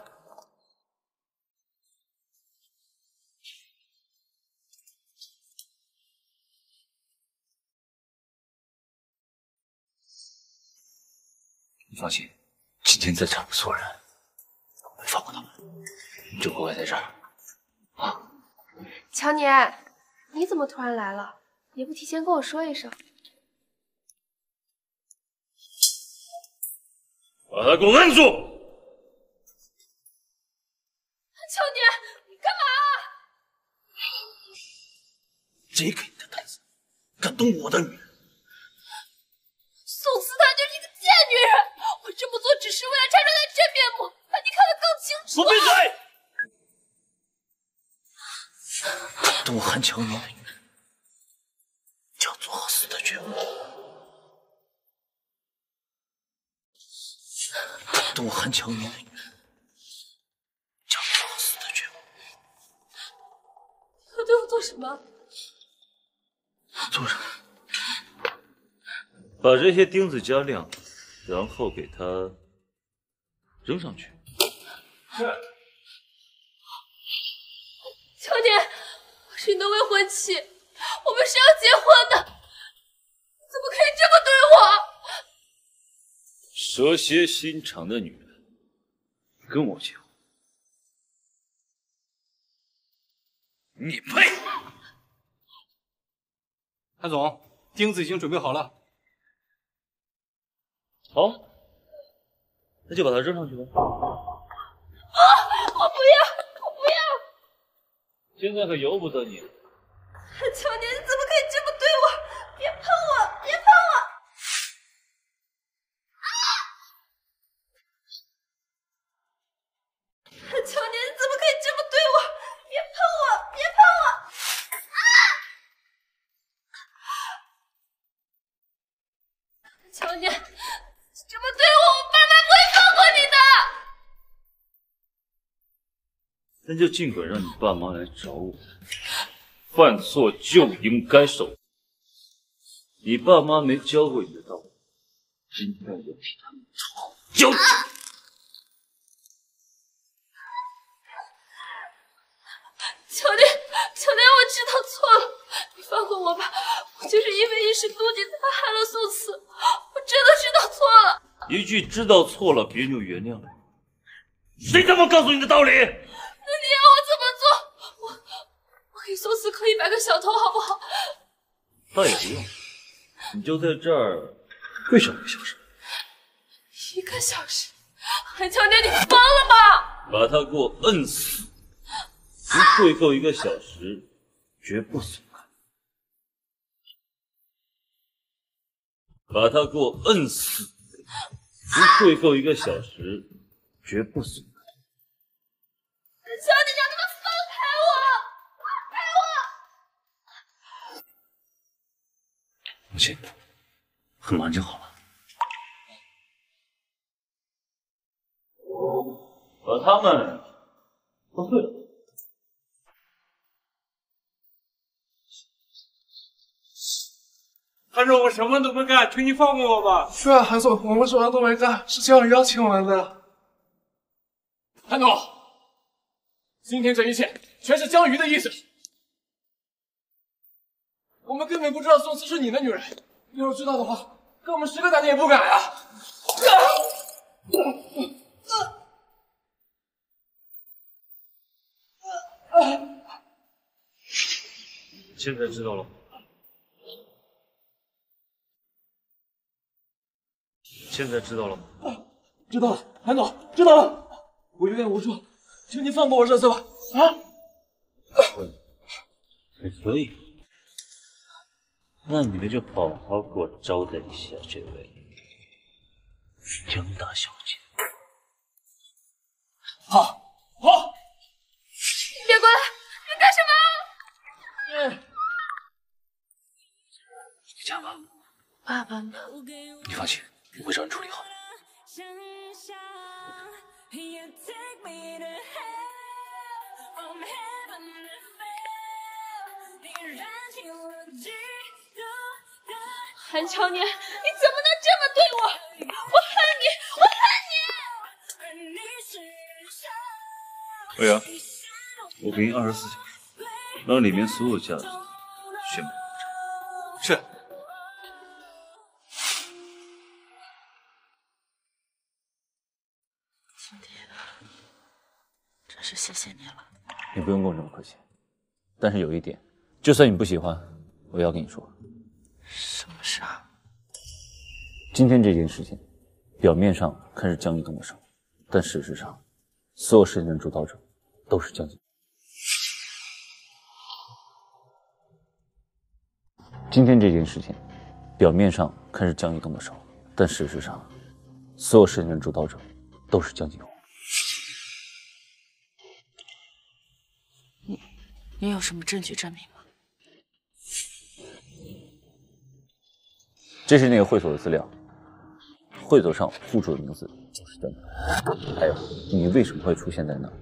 你放心，今天在场的所有人，我会放过他们。你就乖乖在这儿啊。乔年，你怎么突然来了？也不提前跟我说一声。把他给我摁住！乔年，你干嘛？谁给你的胆子，敢动我的女人？宋思他就是一个贱女人，我这么做只是为了拆穿她真面目，让你看得更清楚。我闭嘴！敢动我韩乔年的女人，就要做好死的觉悟。敢动我韩乔年的女人，就要做好死的觉悟。要对我做什么？做什么？把这些钉子加亮，然后给它扔上去。是乔姐，我是你的未婚妻，我们是要结婚的，怎么可以这么对我？蛇蝎心肠的女人，跟我结婚，你配？韩总，钉子已经准备好了。好，那就把它扔上去吧。啊！我不要，我不要！现在可由不得你了。乔年，你怎么可以这么对我？别碰我，别碰我！乔年，你怎么可以这么对我？别碰我，别碰我！乔年，你这么对我，我爸妈不会放过你的。那就尽管让你爸妈来找我，犯错就应该受。你爸妈没教过你的道理，今天我替他们好好教训。乔年，乔年，我知道错了，你放过我吧。我就是因为一时妒忌才害了宋慈，我真的知道错了。一句知道错了，别人就原谅了你。谁他妈告诉你的道理？那你要我怎么做？我我给宋慈磕一百个小头，好不好？倒也不用，你就在这儿跪上一个小时，一个小时，韩乔年，你疯了吗？把他给我摁死。不跪够一个小时，绝不松开。把他给我摁死！不跪够一个小时，绝不松开他们放开我！放开我！母亲，很忙就好了。把他们放退了。韩总，我什么都没干，求你放过我吧。是啊，韩总，我们什么都没干，是江宇邀请我们的。韩总，今天这一切全是江瑜的意思。我们根本不知道宋慈是你的女人，要是知道的话，跟我们十个胆子也不敢啊！现在知道了吗？现在知道了吗？知道了，韩总，知道了。我有点无助，求你放过我这次吧。啊？还可以。那你们就好好给我招待一下这位江大小姐。好，好。你别过来！你干什么？家吧。爸爸呢？你放心，我会找人处理好。韩乔年，你怎么能这么对我？我恨你，我恨你！欧阳，我给你二十四小时，让里面所有家族宣布破产。是。今天真是谢谢你了。你不用跟我这么客气，但是有一点，就算你不喜欢，我也要跟你说。什么事啊？今天这件事情，表面上看是江一动的手，但事实上，所有事情的主导者都是江景。今天这件事情，表面上看是江一动的手，但事实上，所有事情的主导者都是江景洪。你你有什么证据证明吗？这是那个会所的资料，会所上户主的名字就是邓南。还有，你为什么会出现在那儿？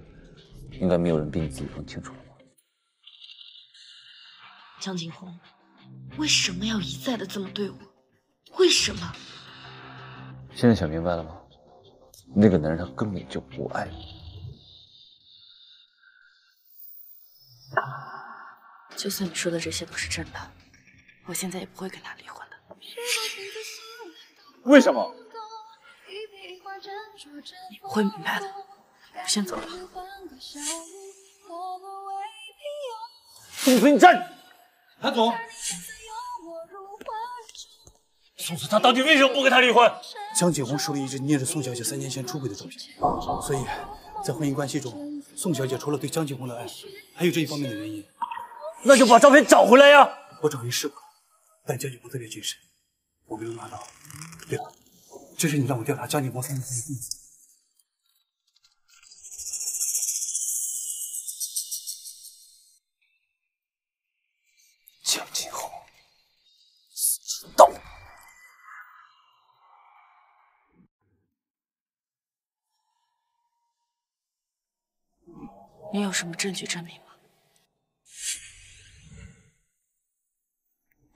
应该没有人比你自己更清楚了吧？江景洪，为什么要一再的这么对我？为什么？现在想明白了吗？那个男人他根本就不爱你。就算你说的这些都是真的，我现在也不会跟他离婚的。为什么？你不会明白的。我先走了。宋子，你站住！韩总，宋子他到底为什么不跟他离婚？江景洪手里一直捏着宋小姐三年前出轨的照片，所以在婚姻关系中，宋小姐除了对江景洪的爱，还有这一方面的原因。那就把照片找回来呀！我找人试过，但江景洪特别谨慎，我没有拿到。对了，这是你让我调查江景洪三年前的地址。江景红，死知道。你有什么证据证明吗？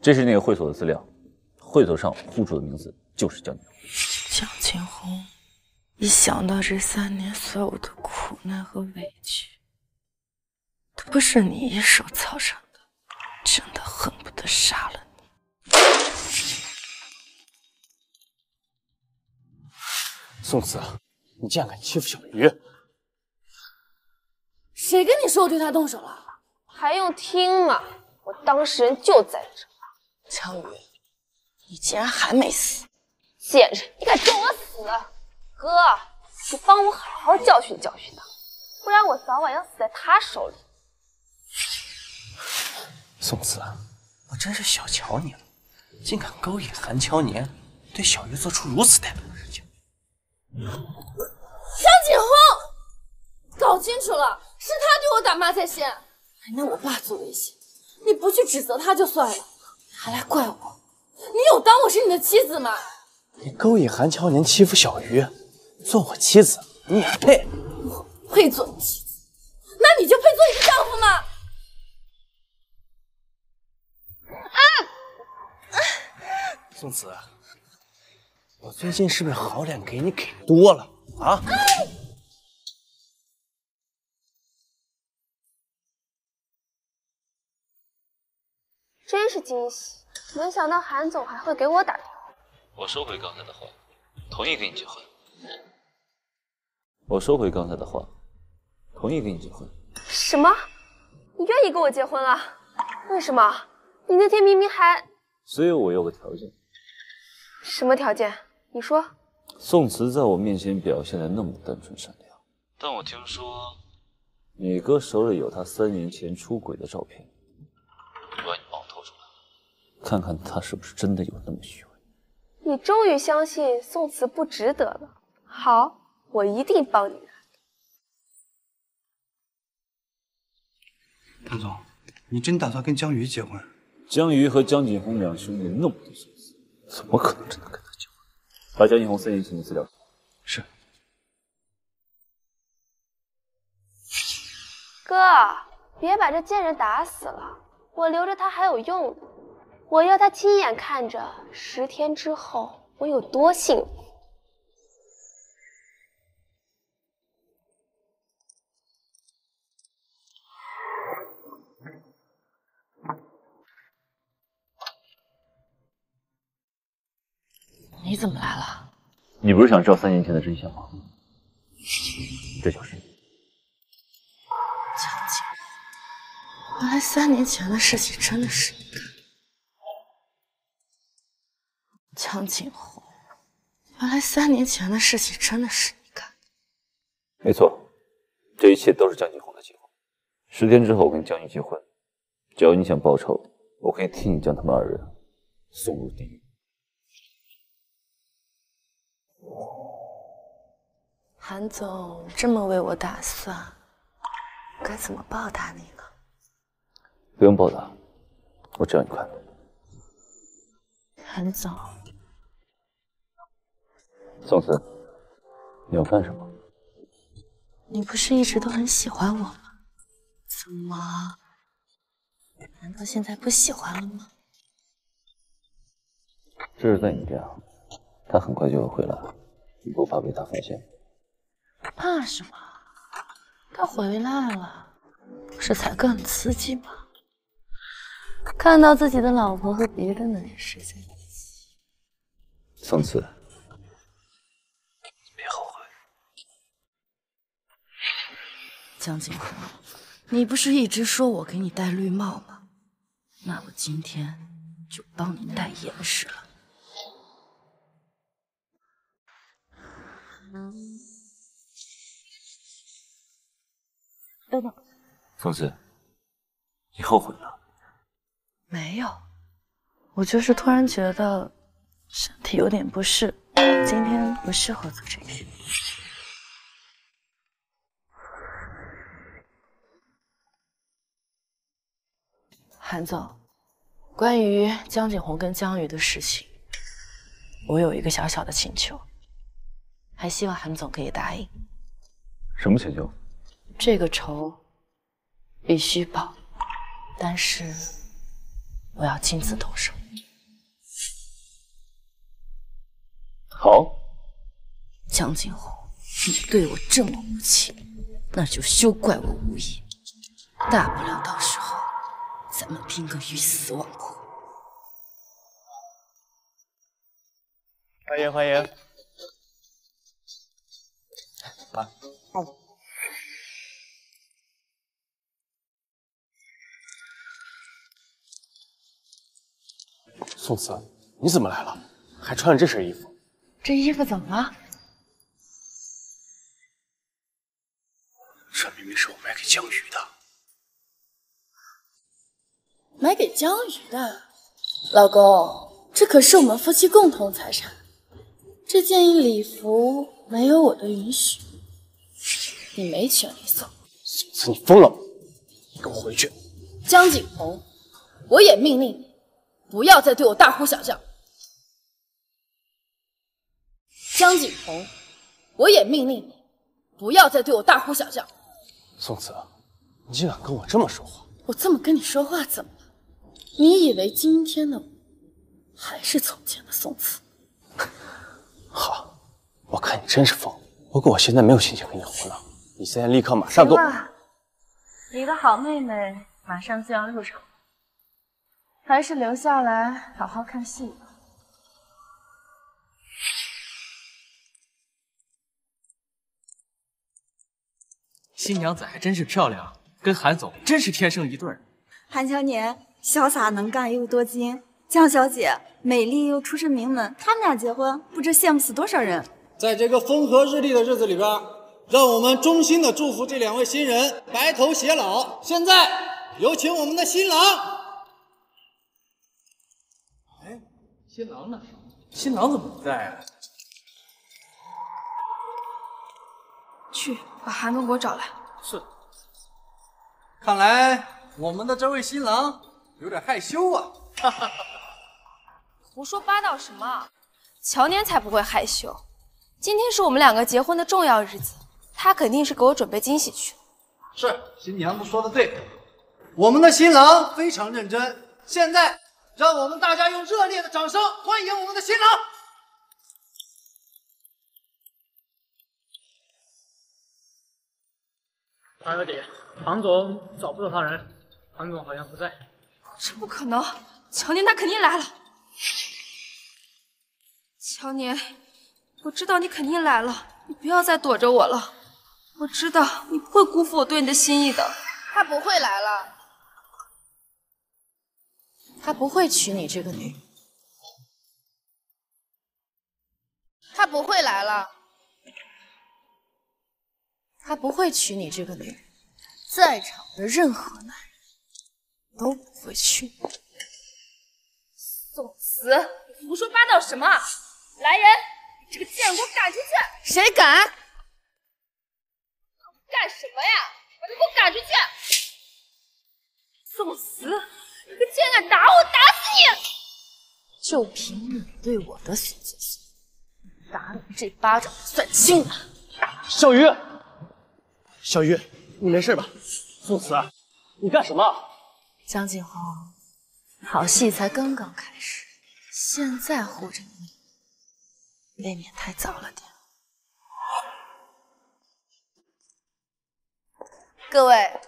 这是那个会所的资料，会所上户主的名字就是江景洪。江景洪，一想到这三年所有的苦难和委屈，都是你一手造成的，真的恨不得杀了你。宋慈，你竟然敢欺负小鱼！谁跟你说我对他动手了？还用听吗？我当事人就在这。江宇，你竟然还没死！贱人，你敢咒我死？哥，你帮我好好教训教训他，不然我早晚要死在他手里。宋慈，我真是小瞧你了，竟敢勾引韩乔年，对小鱼做出如此歹毒的事情。江景洪，搞清楚了，是他对我打骂在先，还拿我爸做威胁。你不去指责他就算了，还来怪我，你有当我是你的妻子吗？你勾引韩乔年欺负小鱼，做我妻子你也配？我配做你妻子，那你就配做一个丈夫吗？啊宋慈，我最近是不是好脸给你给多了啊？真是惊喜，没想到韩总还会给我打电话。我收回刚才的话，同意跟你结婚。我收回刚才的话，同意跟你结婚。什么？你愿意跟我结婚了？为什么？你那天明明还……所以我有个条件。什么条件？你说。宋慈在我面前表现的那么单纯善良，但我听说你哥手里有他三年前出轨的照片，看看他是不是真的有那么虚伪。你终于相信宋慈不值得了。好，我一定帮你拿。谭总，你真打算跟江瑜结婚？江瑜和江景洪两兄弟那么多心思，怎么可能真的跟他结婚？把江景洪三年前的资料是。哥，别把这贱人打死了，我留着他还有用呢。我要他亲眼看着十天之后我有多幸福。你怎么来了？你不是想知道三年前的真相吗？这就是。江景，原来三年前的事情真的是你干的。江景洪，原来三年前的事情真的是你干的。没错，这一切都是江景洪的计划。十天之后我跟江玉结婚，只要你想报仇，我可以替你将他们二人送入地狱。韩总这么为我打算，该怎么报答你呢？不用报答，我只要你快乐。韩总，宋慈，你要干什么？你不是一直都很喜欢我吗？怎么？难道现在不喜欢了吗？这是在你这样，他很快就会回来，你不怕被他发现？怕什么？他回来了，不是才更刺激吗？看到自己的老婆和别的男人睡在一起。宋慈，别后悔。江景洪，你不是一直说我给你戴绿帽吗？那我今天就帮你戴严实了。等等，宋慈，你后悔了？没有，我就是突然觉得身体有点不适，今天不适合做这个。韩总，关于江景洪跟江宇的事情，我有一个小小的请求，还希望韩总可以答应。什么请求？这个仇必须报，但是我要亲自动手。好，江景洪，你对我这么无情，那就休怪我无义。大不了到时候咱们拼个鱼死网破。欢迎欢迎，来。宋慈，你怎么来了？还穿着这身衣服？这衣服怎么了？这明明是我卖给江宇的。买给江宇的，老公，这可是我们夫妻共同财产。这件礼服没有我的允许，你没权利送。宋慈，你疯了吗？你给我回去！江景洪，我也命令你。不要再对我大呼小叫，江景洪！我也命令你，不要再对我大呼小叫。宋慈，你竟敢跟我这么说话！我这么跟你说话怎么了？你以为今天的我还是从前的宋慈？好，我看你真是疯了。不过我现在没有心情跟你胡闹，你现在立刻马上给我。你的好妹妹马上就要入场。还是留下来好好看戏吧。新娘子还真是漂亮，跟韩总真是天生一对。韩乔年潇洒能干又多金，江小姐美丽又出身名门，他们俩结婚不知羡慕死多少人。在这个风和日丽的日子里边，让我们衷心的祝福这两位新人白头偕老。现在有请我们的新郎。哎新郎呢？新郎怎么不在啊？去把韩总给我找来。是。看来我们的这位新郎有点害羞啊。胡说八道什么？乔年才不会害羞。今天是我们两个结婚的重要日子，他肯定是给我准备惊喜去了。是新娘子说的对，我们的新郎非常认真。现在，让我们大家用热烈的掌声欢迎我们的新郎。唐小姐，唐总找不到他人，唐总好像不在。这不可能，乔年他肯定来了。乔年，我知道你肯定来了，你不要再躲着我了。我知道你不会辜负我对你的心意的。他不会来了，他不会娶你这个女人，他不会来了，他不会娶你这个女人，在场的任何男人都不会娶你。宋慈，你胡说八道什么？来人，你这个贱人，给我赶出去！谁敢？干什么呀？把他给我赶出去！宋慈，你个贱人，打我，打死你！就凭你对我的所作所为，打你这巴掌算轻了。小鱼，小鱼，你没事吧？宋慈，你干什么？江景洪，好戏才刚刚开始，现在护着你，未免太早了点。各位，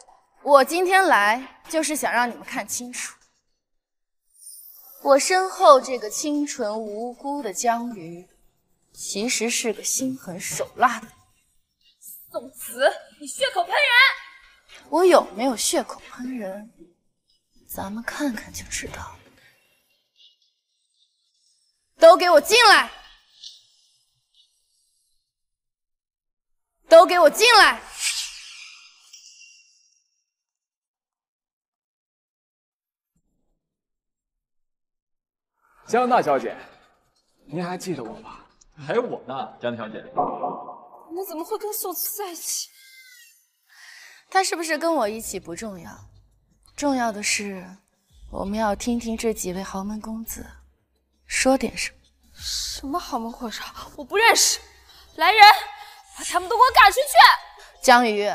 我今天来就是想让你们看清楚，我身后这个清纯无辜的江鱼，其实是个心狠手辣的。宋慈，你血口喷人！我有没有血口喷人，咱们看看就知道了。都给我进来！都给我进来！江大小姐，您还记得我吧？还有我呢，江小姐。你怎么会跟宋慈在一起？他是不是跟我一起不重要，重要的是我们要听听这几位豪门公子说点什么。什么豪门阔少，我不认识。来人，把他们都给我赶出去！江宇，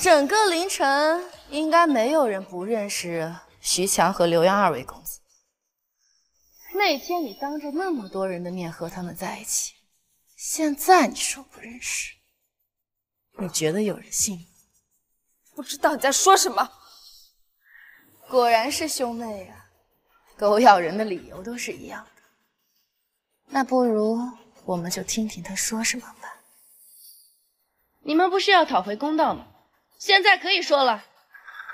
整个凌晨应该没有人不认识徐强和刘洋二位公子。那天你当着那么多人的面和他们在一起，现在你说不认识，你觉得有人信吗？不知道你在说什么。果然是兄妹呀、狗咬人的理由都是一样的。那不如我们就听听他说什么吧。你们不是要讨回公道吗？现在可以说了。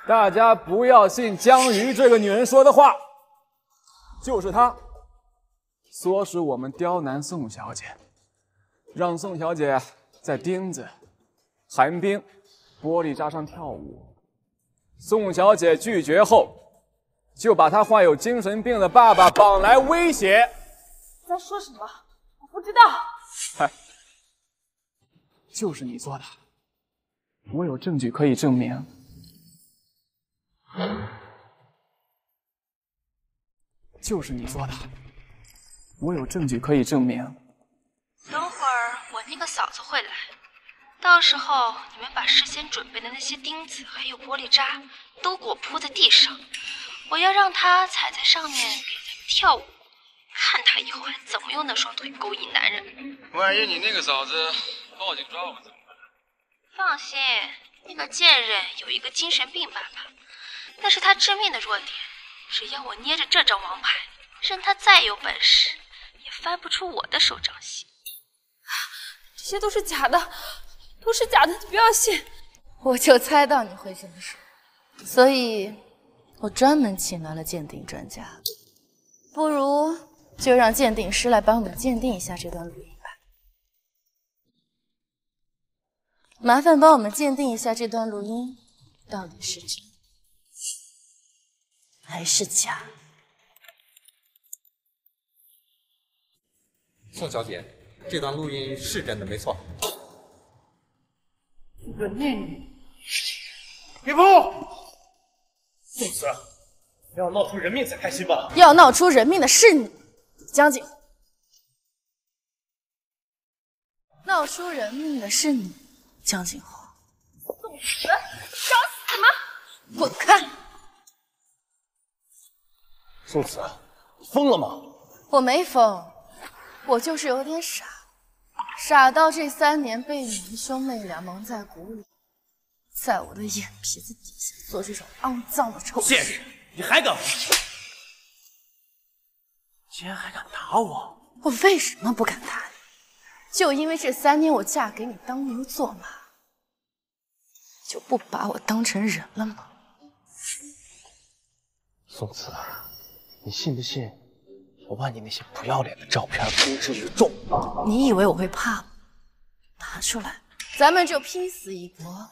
大家不要信江鱼这个女人说的话，就是她，唆使我们刁难宋小姐，让宋小姐在钉子、寒冰、玻璃渣上跳舞。宋小姐拒绝后，就把她患有精神病的爸爸绑来威胁。你在说什么？我不知道。嗨，就是你做的，我有证据可以证明。就是你做的，我有证据可以证明。等会儿我那个嫂子会来，到时候你们把事先准备的那些钉子还有玻璃渣都给我铺在地上，我要让他踩在上面给咱们跳舞，看他以后还怎么用那双腿勾引男人。万一你那个嫂子报警抓我们怎么办？放心，那个贱人有一个精神病爸爸，那是他致命的弱点。只要我捏着这张王牌，任他再有本事，也翻不出我的手掌心。这些都是假的，都是假的，你不要信。我就猜到你会这么说，所以我专门请来了鉴定专家。不如就让鉴定师来帮我们鉴定一下这段录音吧。麻烦帮我们鉴定一下这段录音到底是真还是假？宋小姐，这段录音是真的，没错。你个孽女！别碰！宋慈，要闹出人命才开心吧？要闹出人命的是你，江景。闹出人命的是你，江景洪。送死！找死吗？滚开！宋慈，你疯了吗？我没疯，我就是有点傻，傻到这三年被你们兄妹俩蒙在鼓里，在我的眼皮子底下做这种肮脏的丑事。贱人，你还敢！竟然还敢打我！我为什么不敢打你？就因为这三年我嫁给你当牛做马，就不把我当成人了吗？宋慈，你信不信我把你那些不要脸的照片公之于众？你以为我会怕吗？拿出来，咱们就拼死一搏，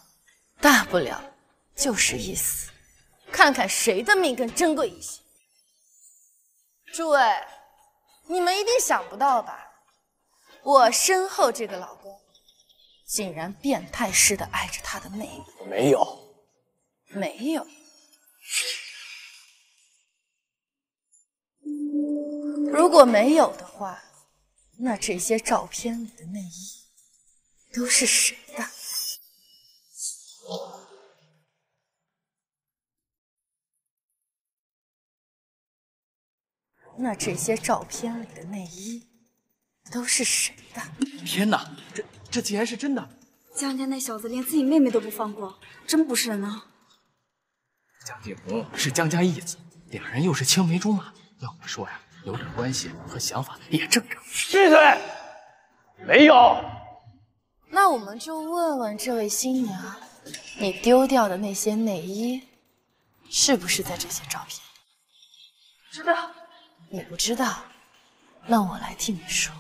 大不了就是一死，看看谁的命更珍贵一些。诸位，你们一定想不到吧？我身后这个老公，竟然变态似的爱着他的妹妹。没有，没有。如果没有的话，那这些照片里的内衣都是谁的？那这些照片里的内衣都是谁的？天哪，这这竟然是真的！江家那小子连自己妹妹都不放过，真不是人啊！江景洪是江家义子，两人又是青梅竹马，要我说呀，有点关系和想法也正常。闭嘴！没有。那我们就问问这位新娘，你丢掉的那些内衣，是不是在这些照片里？知道。你不知道，那我来替你说。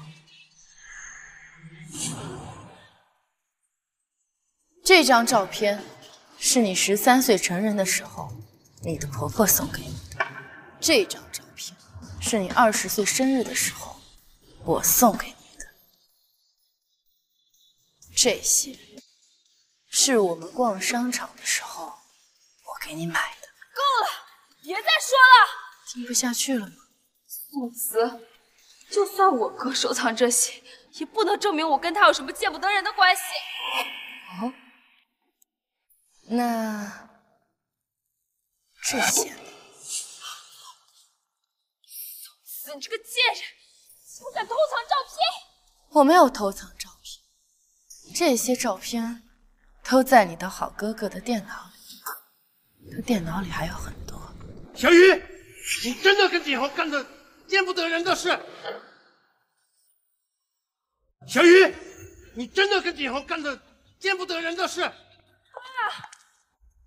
这张照片是你十三岁成人的时候，你的婆婆送给你的。这张照片是你二十岁生日的时候，我送给你的。这些是我们逛商场的时候我给你买的。够了，别再说了。听不下去了吗？宋慈，就算我哥收藏这些，也不能证明我跟他有什么见不得人的关系。哦，那这些你这个贱人，竟敢偷藏照片！我没有偷藏照片，这些照片都在你的好哥哥的电脑里，他电脑里还有很多。小雨，你真的跟景豪干的？见不得人的事，小雨，你真的跟景豪干的见不得人的事？爸，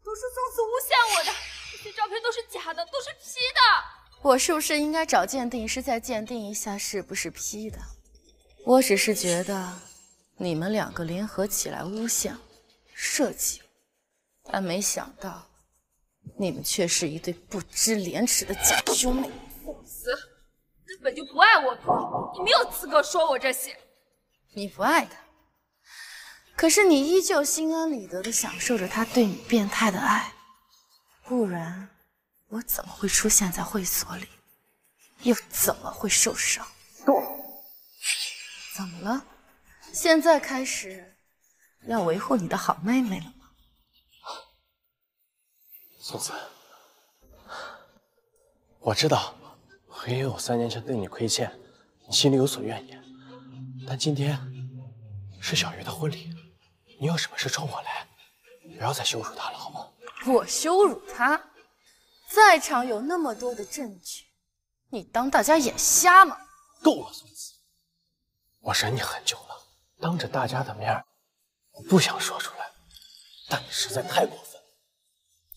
都是宋慈诬陷我的，这些照片都是假的，都是 P 的。我是不是应该找鉴定师再鉴定一下是不是 P 的？我只是觉得你们两个联合起来诬陷、设计我，但没想到你们却是一对不知廉耻的假兄妹。宋慈。根本就不爱我哥，你没有资格说我这些。你不爱他，可是你依旧心安理得的享受着他对你变态的爱，不然我怎么会出现在会所里，又怎么会受伤？够！怎么了？现在开始要维护你的好妹妹了吗？宋子，我知道。我也有三年前对你亏欠，你心里有所怨言。但今天是小鱼的婚礼，你有什么事冲我来，不要再羞辱她了，好吗？我羞辱她？在场有那么多的证据，你当大家眼瞎吗？够了，宋子，我忍你很久了，当着大家的面，我不想说出来，但你实在太过分了。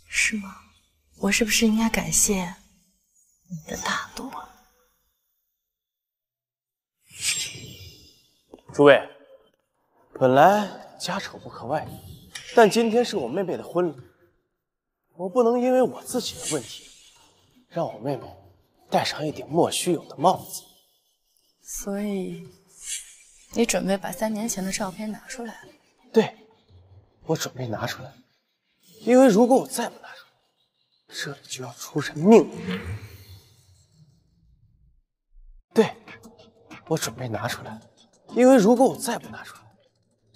是吗？我是不是应该感谢？你的大度啊，诸位，本来家丑不可外扬，但今天是我妹妹的婚礼，我不能因为我自己的问题，让我妹妹戴上一顶莫须有的帽子。所以，你准备把三年前的照片拿出来？对，我准备拿出来，因为如果我再不拿出来，这里就要出人命了。对，我准备拿出来，因为如果我再不拿出来，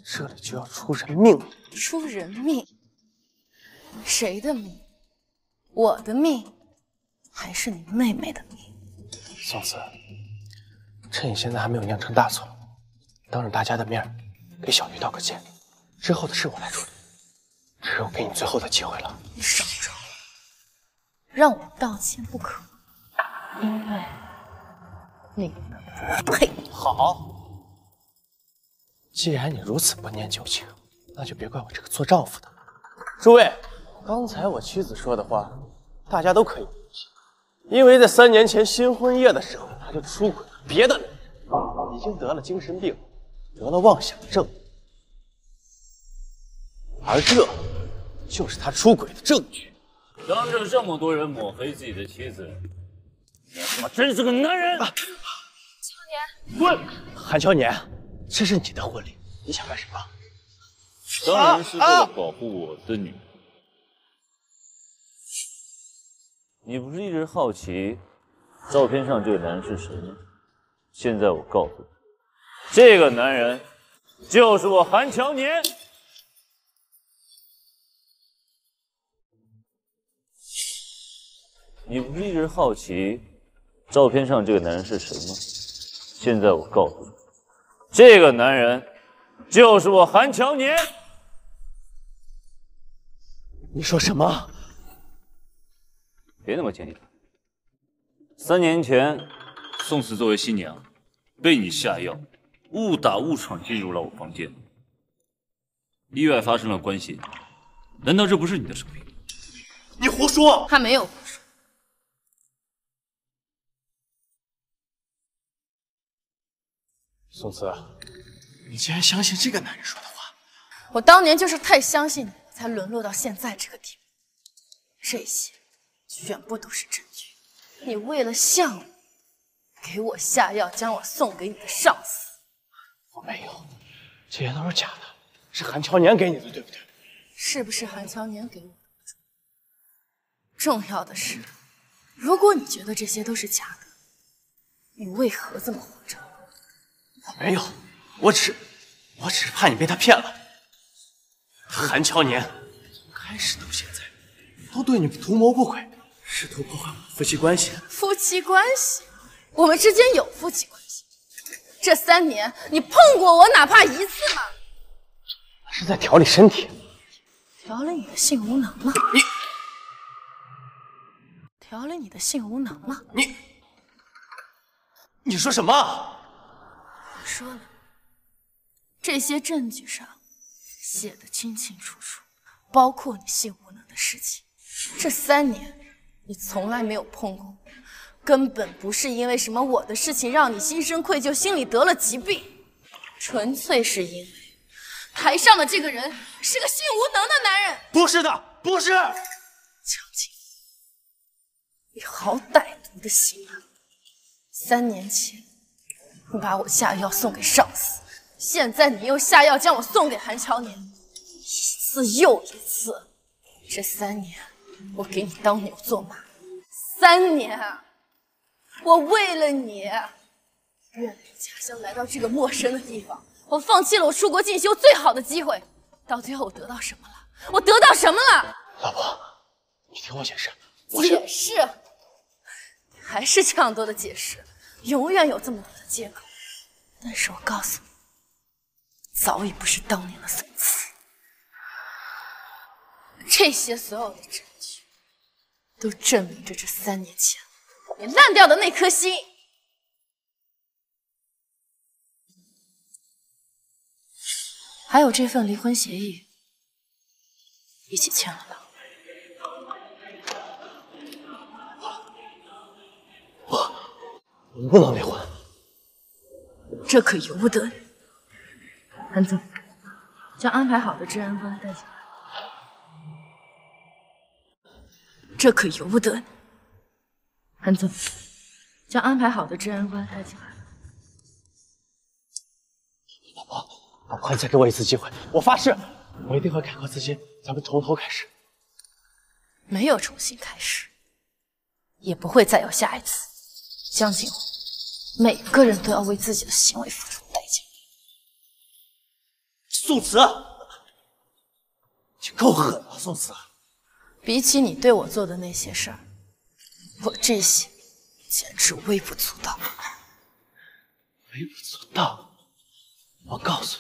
这里就要出人命了。出人命？谁的命？我的命，还是你妹妹的命？宋子，趁你现在还没有酿成大错，当着大家的面给小鱼道个歉，之后的事我来处理。只有给你最后的机会了。你少装了，让我道歉不可，因为你不配。好，既然你如此不念旧情，那就别怪我这个做丈夫的。诸位，刚才我妻子说的话，大家都可以理解，因为在三年前新婚夜的时候，他就出轨了别的男人，已经得了精神病，得了妄想症，而这就是他出轨的证据。当着这么多人抹黑自己的妻子，你他妈真是个男人！乔年，滚！韩乔年，这是你的婚礼，你想干什么？当然是为了保护我的女人。你不是一直好奇照片上这个男人是谁吗？现在我告诉你，这个男人就是我韩乔年。你不是一直好奇照片上这个男人是谁吗？现在我告诉你，这个男人就是我韩乔年。你说什么？别那么坚定。三年前，宋慈作为新娘，被你下药，误打误闯进入了我房间，意外发生了关系。难道这不是你的手笔？你胡说！他没有胡说。宋慈，你竟然相信这个男人说的话？我当年就是太相信你，才沦落到现在这个地步。这些全部都是证据。你为了向我，给我下药，将我送给你的上司。我没有，这些都是假的，是韩乔年给你的，对不对？是不是韩乔年给我的？重要的是，如果你觉得这些都是假的，你为何这么活着？我没有，我只，我只是怕你被他骗了。韩乔年从开始到现在，都对你图谋不轨，试图破坏我们夫妻关系。夫妻关系？我们之间有夫妻关系？这三年你碰过我哪怕一次吗？是在调理身体。调理你的性无能吗？你调理你的性无能吗？你你说什么？我说了，这些证据上写的清清楚楚，包括你性无能的事情。这三年你从来没有碰过我，根本不是因为什么我的事情让你心生愧疚，心里得了疾病，纯粹是因为台上的这个人是个性无能的男人。不是的，不是。江景，你好歹毒的心啊！三年前你把我下药送给上司，现在你又下药将我送给韩乔年，一次又一次。这三年我给你当牛做马，三年啊，我为了你远离家乡来到这个陌生的地方，我放弃了我出国进修最好的机会，到最后我得到什么了？我得到什么了？老婆，你听我解释。解释，还是这样多的解释，永远有这么多的借口。但是我告诉你，早已不是当年的宋慈。这些所有的证据，都证明着这三年前你烂掉的那颗心。还有这份离婚协议，一起签了吧。我们不能离婚。这可由不得你。韩总，将安排好的治安官带进来。这可由不得你。韩总，将安排好的治安官带进来。老婆，老婆，你再给我一次机会，我发誓，我一定会改过自新，咱们从头开始。没有重新开始，也不会再有下一次。江景洪，每个人都要为自己的行为付出代价。宋慈，你够狠了，宋慈。比起你对我做的那些事儿，我这些简直微不足道。微不足道。我告诉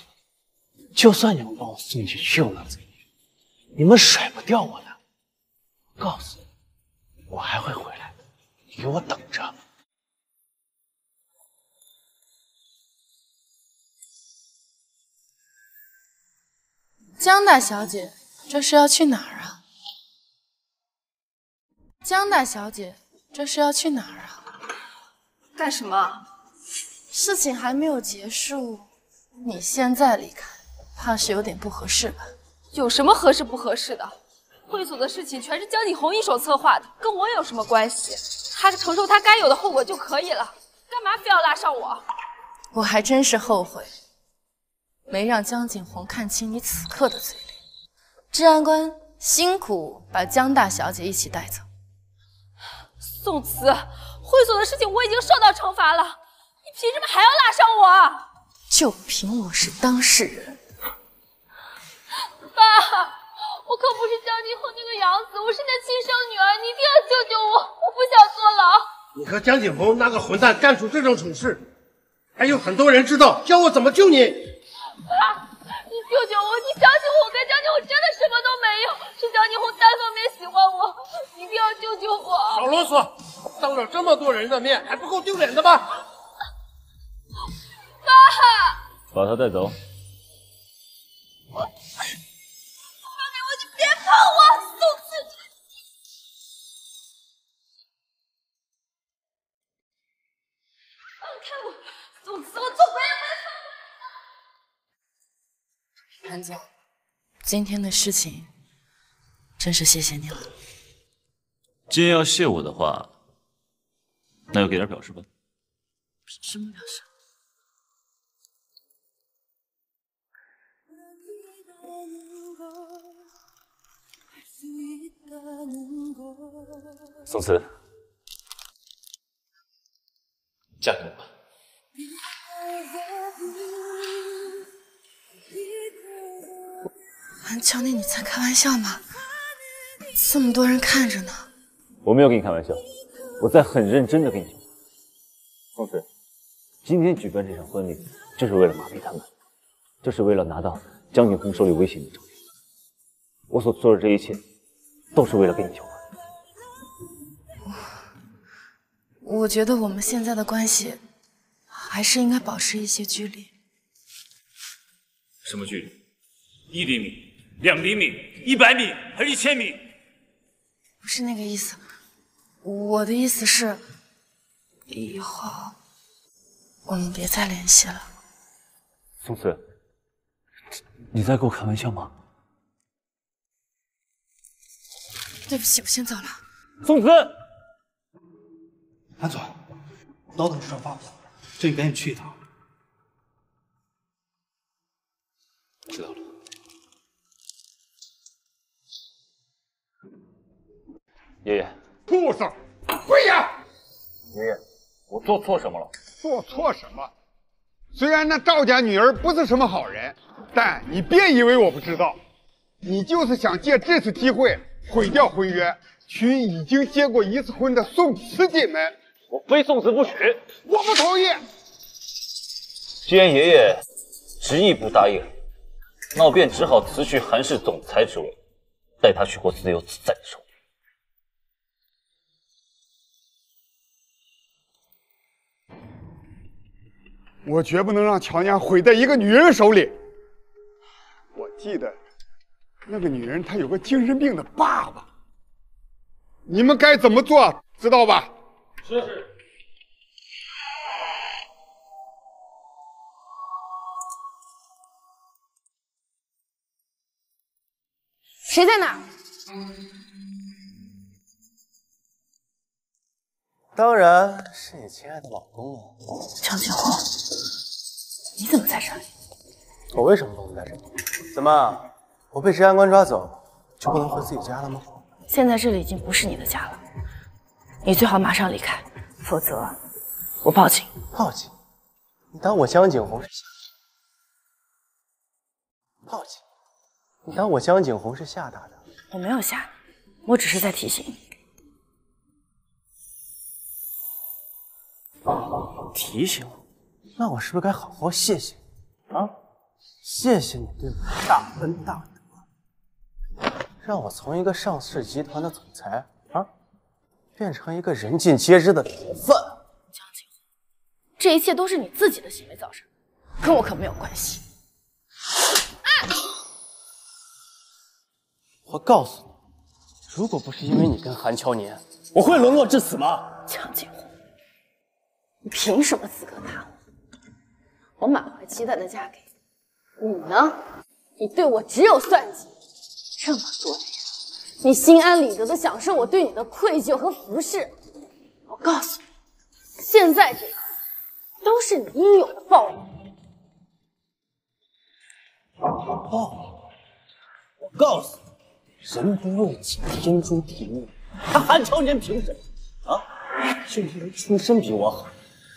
你，就算你们把我送进去了贼狱，你们甩不掉我的。我告诉你，我还会回来的，你给我等着。江大小姐，这是要去哪儿啊？江大小姐，这是要去哪儿啊？干什么？事情还没有结束，你现在离开，怕是有点不合适吧？有什么合适不合适的？会所的事情全是江景宏一手策划的，跟我有什么关系？他承受他该有的后果就可以了，干嘛非要拉上我？我还真是后悔，没让江景宏看清你此刻的嘴脸。治安官辛苦把江大小姐一起带走。宋慈，会所的事情我已经受到惩罚了，你凭什么还要拉上我？就凭我是当事人。爸，我可不是江景洪那个养子，我是他亲生女儿，你一定要救救我，我不想坐牢。你和江景洪那个混蛋干出这种蠢事，还有很多人知道，教我怎么救你。爸，你救救我！你相信我，跟江景洪真的什么都没有，是江景洪单方面喜欢我，你一定要救救我！少啰嗦，当着这么多人的面，还不够丢脸的吗？爸，把他带走。放开我！你别碰我，宋慈！放开我，宋慈！我做鬼放过你的！韩总，今天的事情真是谢谢你了。既然要谢我的话，那就给点表示吧。什么表示？宋慈，嫁给我吧。韩乔丽，你在开玩笑吗？这么多人看着呢。我没有跟你开玩笑，我在很认真的跟你讲。宋慈，今天举办这场婚礼，就是为了麻痹他们，就是为了拿到江景洪手里危险的证据。我所做的这一切，都是为了跟你求婚。我觉得我们现在的关系，还是应该保持一些距离。什么距离？一厘米、两厘米、一百米还是一千米？不是那个意思，我的意思是，以后我们别再联系了。宋慈，你在跟我开玩笑吗？对不起，我先走了。宋慈，韩总，老董事长发火了，这你赶紧去一趟。知道了。爷爷，畜生，跪下！爷爷，我做错什么了？做错什么？虽然那赵家女儿不是什么好人，但你别以为我不知道，你就是想借这次机会毁掉婚约，娶已经结过一次婚的宋慈进门。我非宋慈不娶。我不同意。既然爷爷执意不答应，那我便只好辞去韩氏总裁之位，带他去过自由自在的生活。我绝不能让乔家毁在一个女人手里。我记得那个女人她有个精神病的爸爸，你们该怎么做知道吧？是谁在哪？当然是你亲爱的老公了。江景洪，你怎么在这里？我为什么不能在这里？怎么，我被治安官抓走，就不能回自己家了吗？现在这里已经不是你的家了，你最好马上离开，否则我报警。报警？你当我江景洪是吓？报警？你当我江景红是吓大的？我没有吓你，我只是在提醒你。提醒我？那我是不是该好好谢谢你啊？谢谢你对我的大恩大德，让我从一个上市集团的总裁啊，变成一个人尽皆知的典范。江景红，这一切都是你自己的行为造成，跟我可没有关系。我告诉你，如果不是因为你跟韩乔年，我会沦落至此吗？江景洪，你凭什么资格打我？我满怀期待的嫁给你，你呢？你对我只有算计。这么多年，你心安理得的享受我对你的愧疚和服侍。我告诉你，现在这个都是你应有的报应。报应我告诉你，人不为己，天诛地灭。他韩乔年凭什么啊？就因为出身比我好，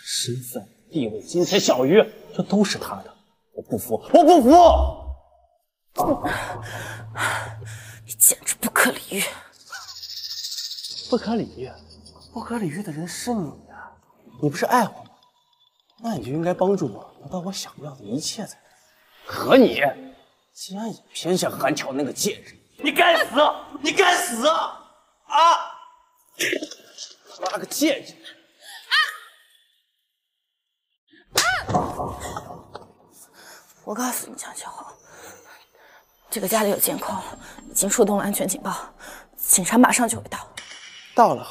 身份、地位、金钱、小鱼，这都是他的。我不服，我不服！你简直不可理喻！不可理喻，不可理喻的人是你呀！你不是爱我吗？那你就应该帮助我得到我想要的一切才对。可你竟然也偏向韩乔那个贱人，你该死！你该死啊！啊！妈个贱人！我告诉你，江小红，这个家里有监控，已经触动了安全警报，警察马上就会到。到了，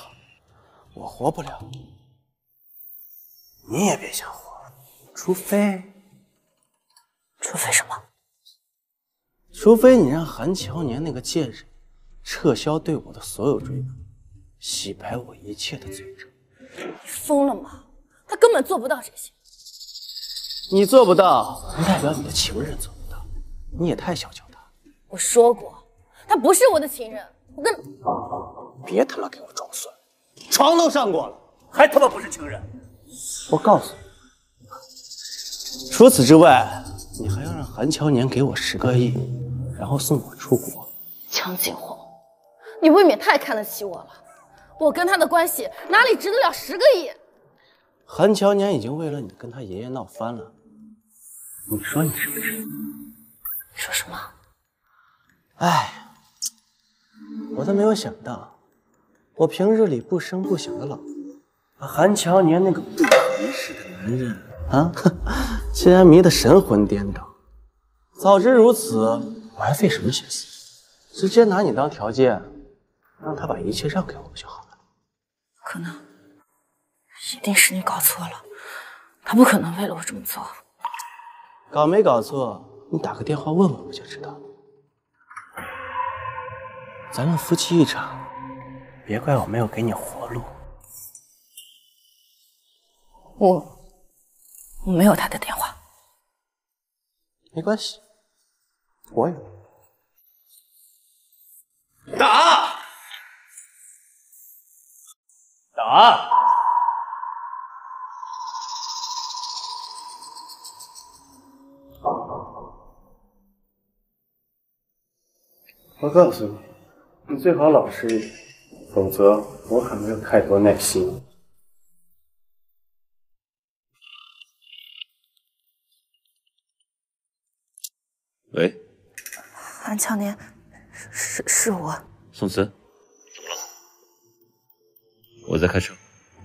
我活不了，你也别想活，除非，除非什么？除非你让韩乔年那个贱人撤销对我的所有追捕，洗白我一切的罪证。你疯了吗？他根本做不到这些。你做不到，不代表你的情人做不到。你也太小瞧他。我说过，他不是我的情人。我跟……别他妈给我装蒜，床都上过了，还他妈不是情人？我告诉你，除此之外，你还要让韩乔年给我十个亿，然后送我出国。江景洪，你未免太看得起我了。我跟他的关系哪里值得了十个亿？韩乔年已经为了你跟他爷爷闹翻了，你说你是不是？你说什么？哎，我都没有想到，我平日里不声不响的老婆，把韩乔年那个不可一世的男人啊，竟然迷得神魂颠倒。早知如此，我还费什么心思？直接拿你当条件，让他把一切让给我不就好了？可能，一定是你搞错了，他不可能为了我这么做。搞没搞错？你打个电话问问不就知道了。咱们夫妻一场，别怪我没有给你活路。我我没有他的电话，没关系，我有。打！打！我告诉你，你最好老实一点，否则我可没有太多耐心。喂，韩乔年，是是我。宋慈，怎么了？我在开车，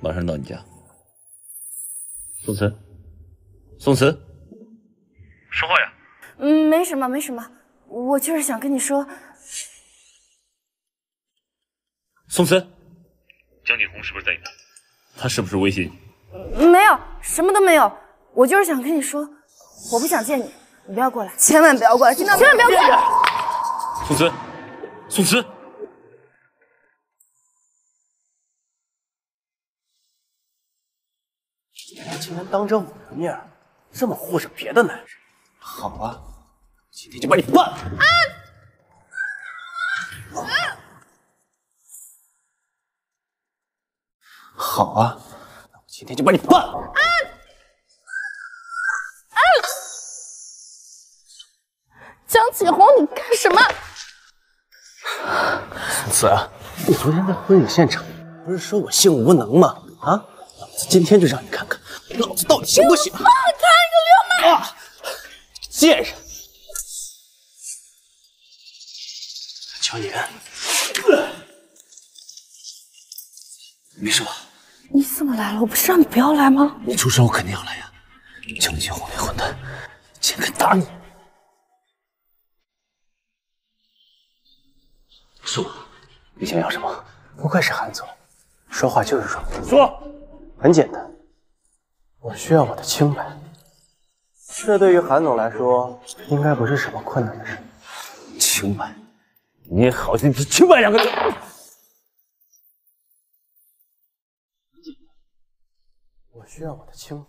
马上到你家。宋慈，宋慈，说话呀！嗯，没什么，没什么，我就是想跟你说，宋慈，江景红是不是在你那？他是不是威胁你？没有，什么都没有，我就是想跟你说，我不想见你，你不要过来，千万不要过来，听到没有？千万不要过来！宋慈，宋慈，你竟然当着我的面这么护着别的男人，好啊，今天就把你办了！好啊，那我今天就把你办了。啊江启宏，你干什么？宋慈，你昨天在婚礼现场不是说我性无能吗？啊，老子今天就让你看看老子到底行不行！放开，你个流氓！啊，贱人！乔年，没事吧？你怎么来了？我不是让你不要来吗？你出声，我肯定要来呀！江启宏那混蛋，竟敢打你！说，你想要什么？不愧是韩总，说话就是爽。说，很简单，我需要我的清白。这对于韩总来说，应该不是什么困难的事。清白？你好心提“清白”两个字。我需要我的清白。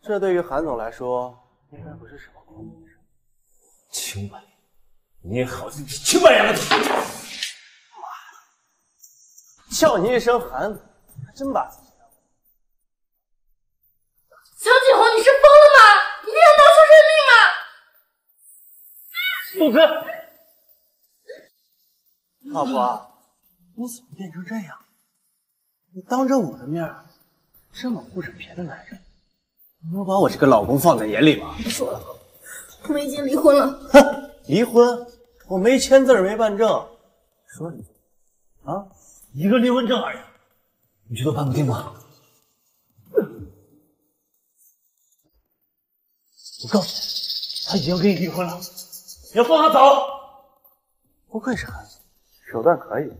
这对于韩总来说，应该不是什么困难的事。清白？你好心提“清白”两个字。叫你一声韩总，还真把自己当……江启宏，你是疯了吗？你想闹出人命吗？宋慈。老婆，你怎么变成这样？你当着我的面这么护着别的男人，你没有把我这个老公放在眼里吗？说了，我们已经离婚了。哼，离婚？我没签字没办证，说你啊，一个离婚证而已，你觉得办不定吗？我告诉你，他已经跟你离婚了，你要放他走。不愧是韩总。手段可以。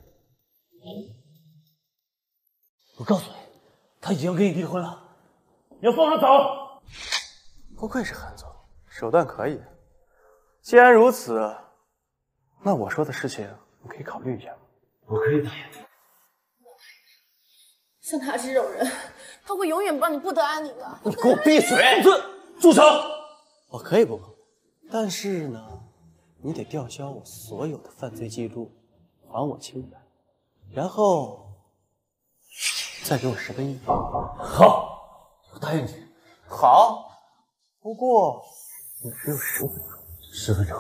我告诉你，他已经跟你离婚了，你要放他走。不愧是韩总，手段可以。既然如此，那我说的事情你可以考虑一下。我可以答应。像他这种人，他会永远帮你不得安宁的。你给我闭嘴！住住手！我可以不碰，但是呢，你得吊销我所有的犯罪记录。还我清白，然后再给我十个亿。好，我答应你。好，不过你只有十分钟。十分钟，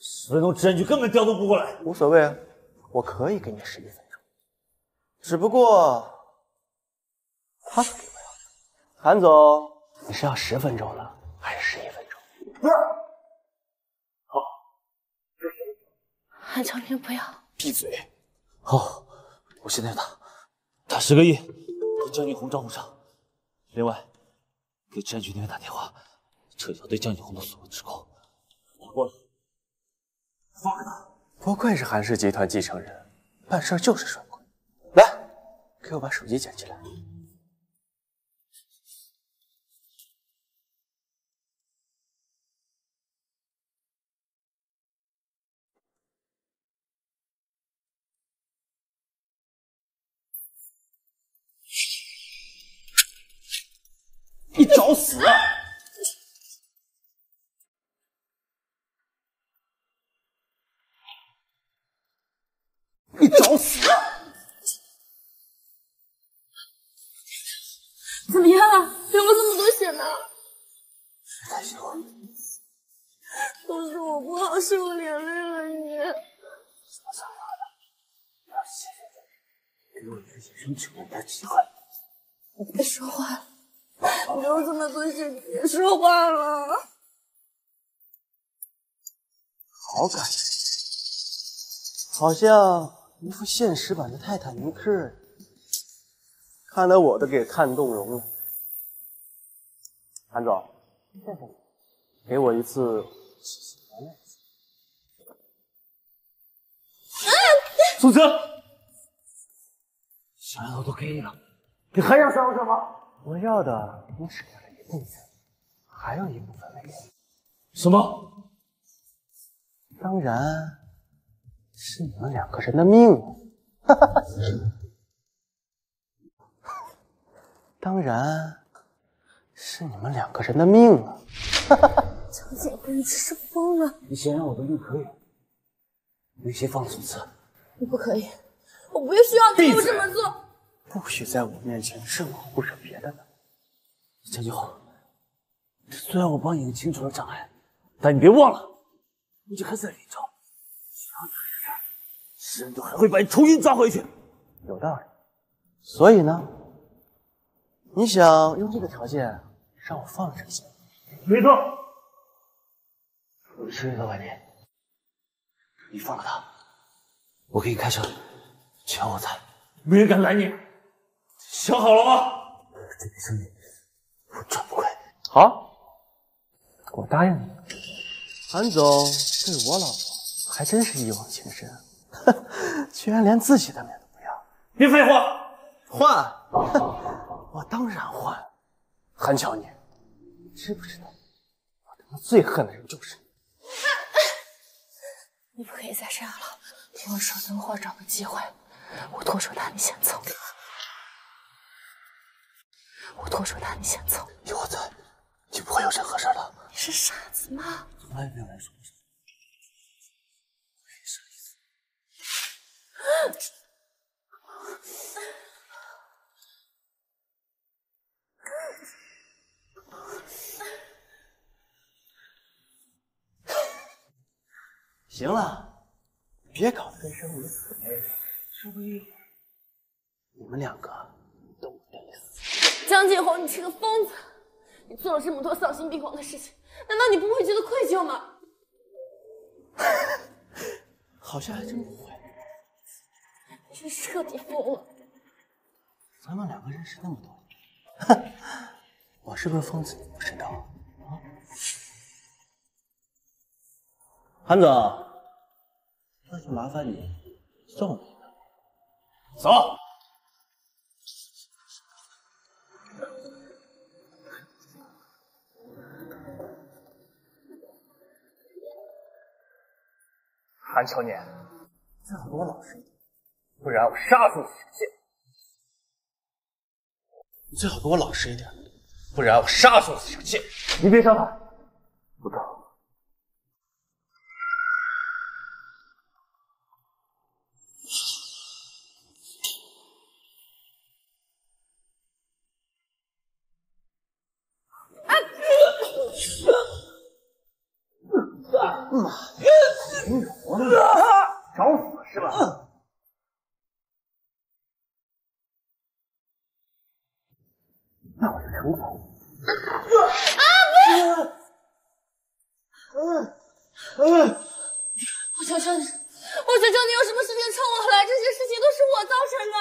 十分钟证据根本调动不过来。无所谓啊，我可以给你十一分钟。只不过他是给不了的。韩总，你是要十分钟呢，还是十一分钟？不是。好，韩乔年，不要。闭嘴！好，我现在打，打十个亿，给江景红账户上。另外，给治安局那边打电话，撤销对江景红的所有指控。我放开他！不愧是韩氏集团继承人，办事就是爽快。来，给我把手机捡起来。你找死！你找死！怎么样？流了这么多血呢？都是我不好，是我连累了你。什么想法的？要谢谢你，给我一个人生救人的机会。你别说话了。流这么多血，你别说话了。好感人，好像一副现实版的泰坦尼克。看得我都给看动容了。韩总，给我一次洗洗白宋泽，想要的都给你了，你还想想要什么？我要的你只要了一部分，还有一部分没给。什么？当然是你们两个人的命。哈哈哈。当然是你们两个人的命啊！哈哈哈。江景辉，你这是疯了！你想要我的命可以，你先放宋慈。你不可以，我不需要你对我这么做。不许在我面前任我胡扯别的了。江继红，虽然我帮你清除了障碍，但你别忘了，你这还在林州，只要你还在，世人都还会把你重新抓回去。有道理。所以呢，你想用这个条件让我放了这个心？没错。我是老板娘，你放了他，我给你开车，只要我在。没人敢拦你，想好了吗？这笔生意我赚不亏。好，我答应你。韩总对我老婆还真是一往情深，居然连自己的面都不要。别废话，换！我当然换。韩乔，你知不知道，我他妈最恨的人就是你。你不可以再这样了。听我说，等会儿找个机会，我拖住他，你先走。我脱手他，你先走。有我在，就不会有任何事的。你是傻子吗？从来没有人说过。行了，别搞得跟生离死别似的，说不定你们两个死。江继红，你是个疯子！你做了这么多丧心病狂的事情，难道你不会觉得愧疚吗？好像还真不会。你是彻底疯了！咱们两个认识那么多年，哼，我是不是疯子你不知道啊？韩总，那就麻烦你送我一个。走。韩乔年，最好给我老实一点，不然我杀死你小谢。你最好给我老实一点，不然我杀死你小谢。你别伤他，不走。妈，你活了找死是吧？那我就惩罚你。嗯嗯，我求求你，我求求你，有什么事情冲我来，这些事情都是我造成的。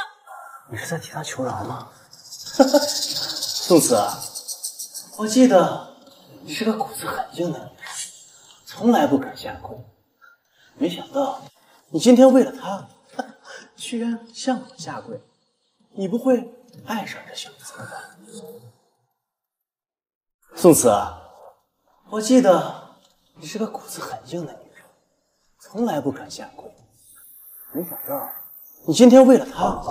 你是在替他求饶吗？宋慈，我记得你是个骨子很硬的女人，从来不肯下跪。没想到你今天为了他，居然向我下跪。你不会爱上这小子了吧？宋慈，我记得你是个骨子很硬的女人，从来不肯下跪。没想到你今天为了他，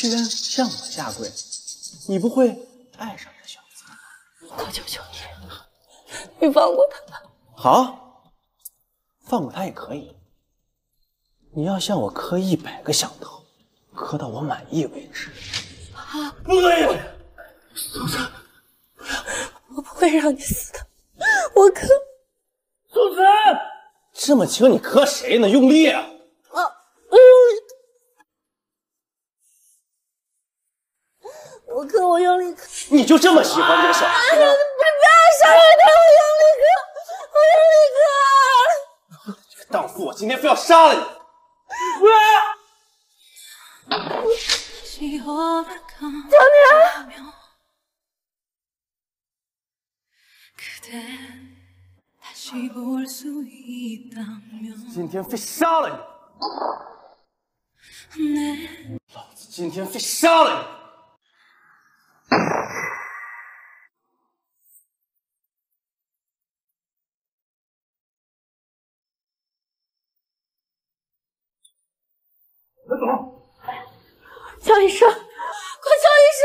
居然向我下跪。你不会爱上这小子？我求求你，你放过他吧。好，放过他也可以。你要向我磕一百个响头，磕到我满意为止。啊，不可以！宋慈，我不会让你死的，我磕。宋慈，这么轻，你磕谁呢？用力啊！啊，我用力。我磕，我用力磕。你就这么喜欢这个小孩不要伤害他，我用力磕，我用力磕。这个荡妇，我今天非要杀了你！江年，今天非杀了你！老子今天非杀了你！刘总，江医生，快叫医生！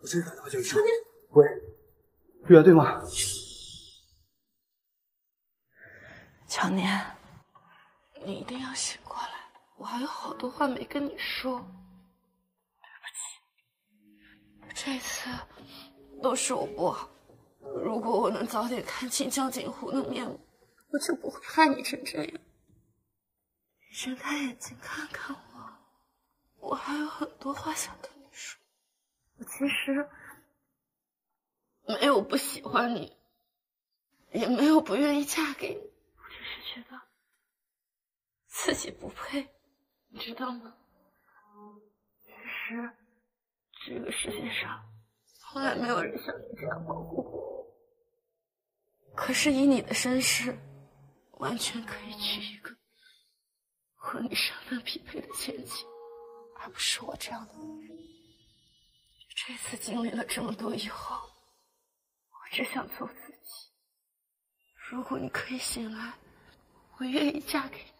我真是打电话叫医生。喂，玉儿对吗？乔年，你一定要醒过来，我还有好多话没跟你说。对不这次都是我不好。如果我能早点看清江景湖的面目，我就不会害你成这样。睁开眼睛看看我，我还有很多话想跟你说。我其实没有不喜欢你，也没有不愿意嫁给你，我只是觉得自己不配，你知道吗？其实这个世界上从来没有人像你这样保护过我。可是以你的身世，完全可以娶一个和你身份匹配的千金，而不是我这样的女人。这次经历了这么多以后，我只想做自己。如果你可以醒来，我愿意嫁给你。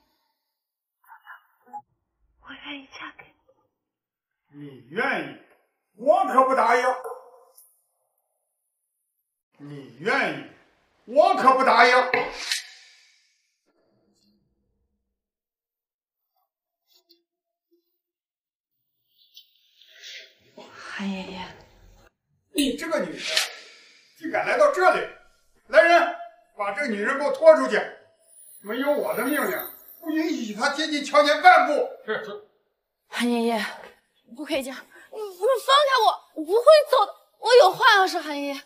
我愿意嫁给你。你愿意，我可不答应。你愿意。我可不答应。韩爷爷，你这个女人，竟敢来到这里！来人，把这个女人给我拖出去！没有我的命令，不允许她接近乔年半步。是是。韩爷爷，不可以这样，你你放开我，我不会走的。我有话要说，韩爷爷，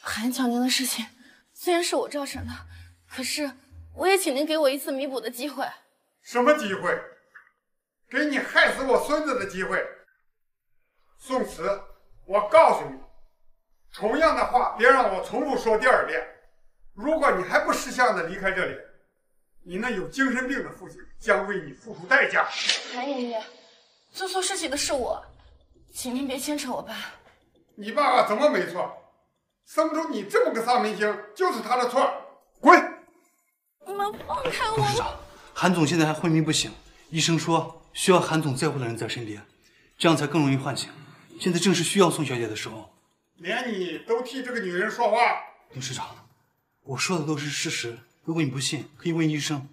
韩乔年的事情。虽然是我造成的，可是我也请您给我一次弥补的机会。什么机会？给你害死我孙子的机会？宋慈，我告诉你，同样的话别让我重复说第二遍。如果你还不识相的离开这里，你那有精神病的父亲将为你付出代价。韩爷爷，做错事情的是我，请您别牵扯我爸。你爸爸怎么没错？生出你这么个丧门星，就是他的错。滚！你们放开我！董事长，韩总现在还昏迷不醒，医生说需要韩总在乎的人在身边，这样才更容易唤醒。现在正是需要宋小姐的时候。连你都替这个女人说话？董事长，我说的都是事实。如果你不信，可以问医生。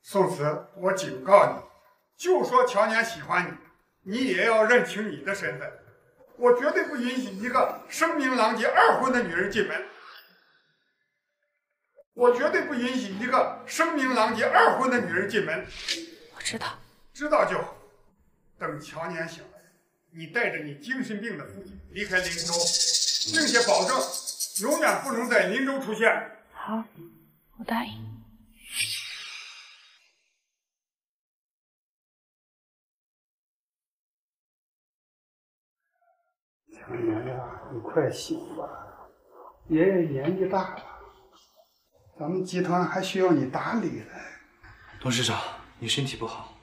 宋慈，我警告你，就说乔年喜欢你，你也要认清你的身份。我绝对不允许一个声名狼藉二婚的女人进门。我绝对不允许一个声名狼藉二婚的女人进门。我知道，知道就好。等乔年醒来，你带着你精神病的父亲离开林州，并且保证永远不能在林州出现。好，我答应。强年呀，你快醒吧！爷爷年纪大了，咱们集团还需要你打理呢。董事长，你身体不好，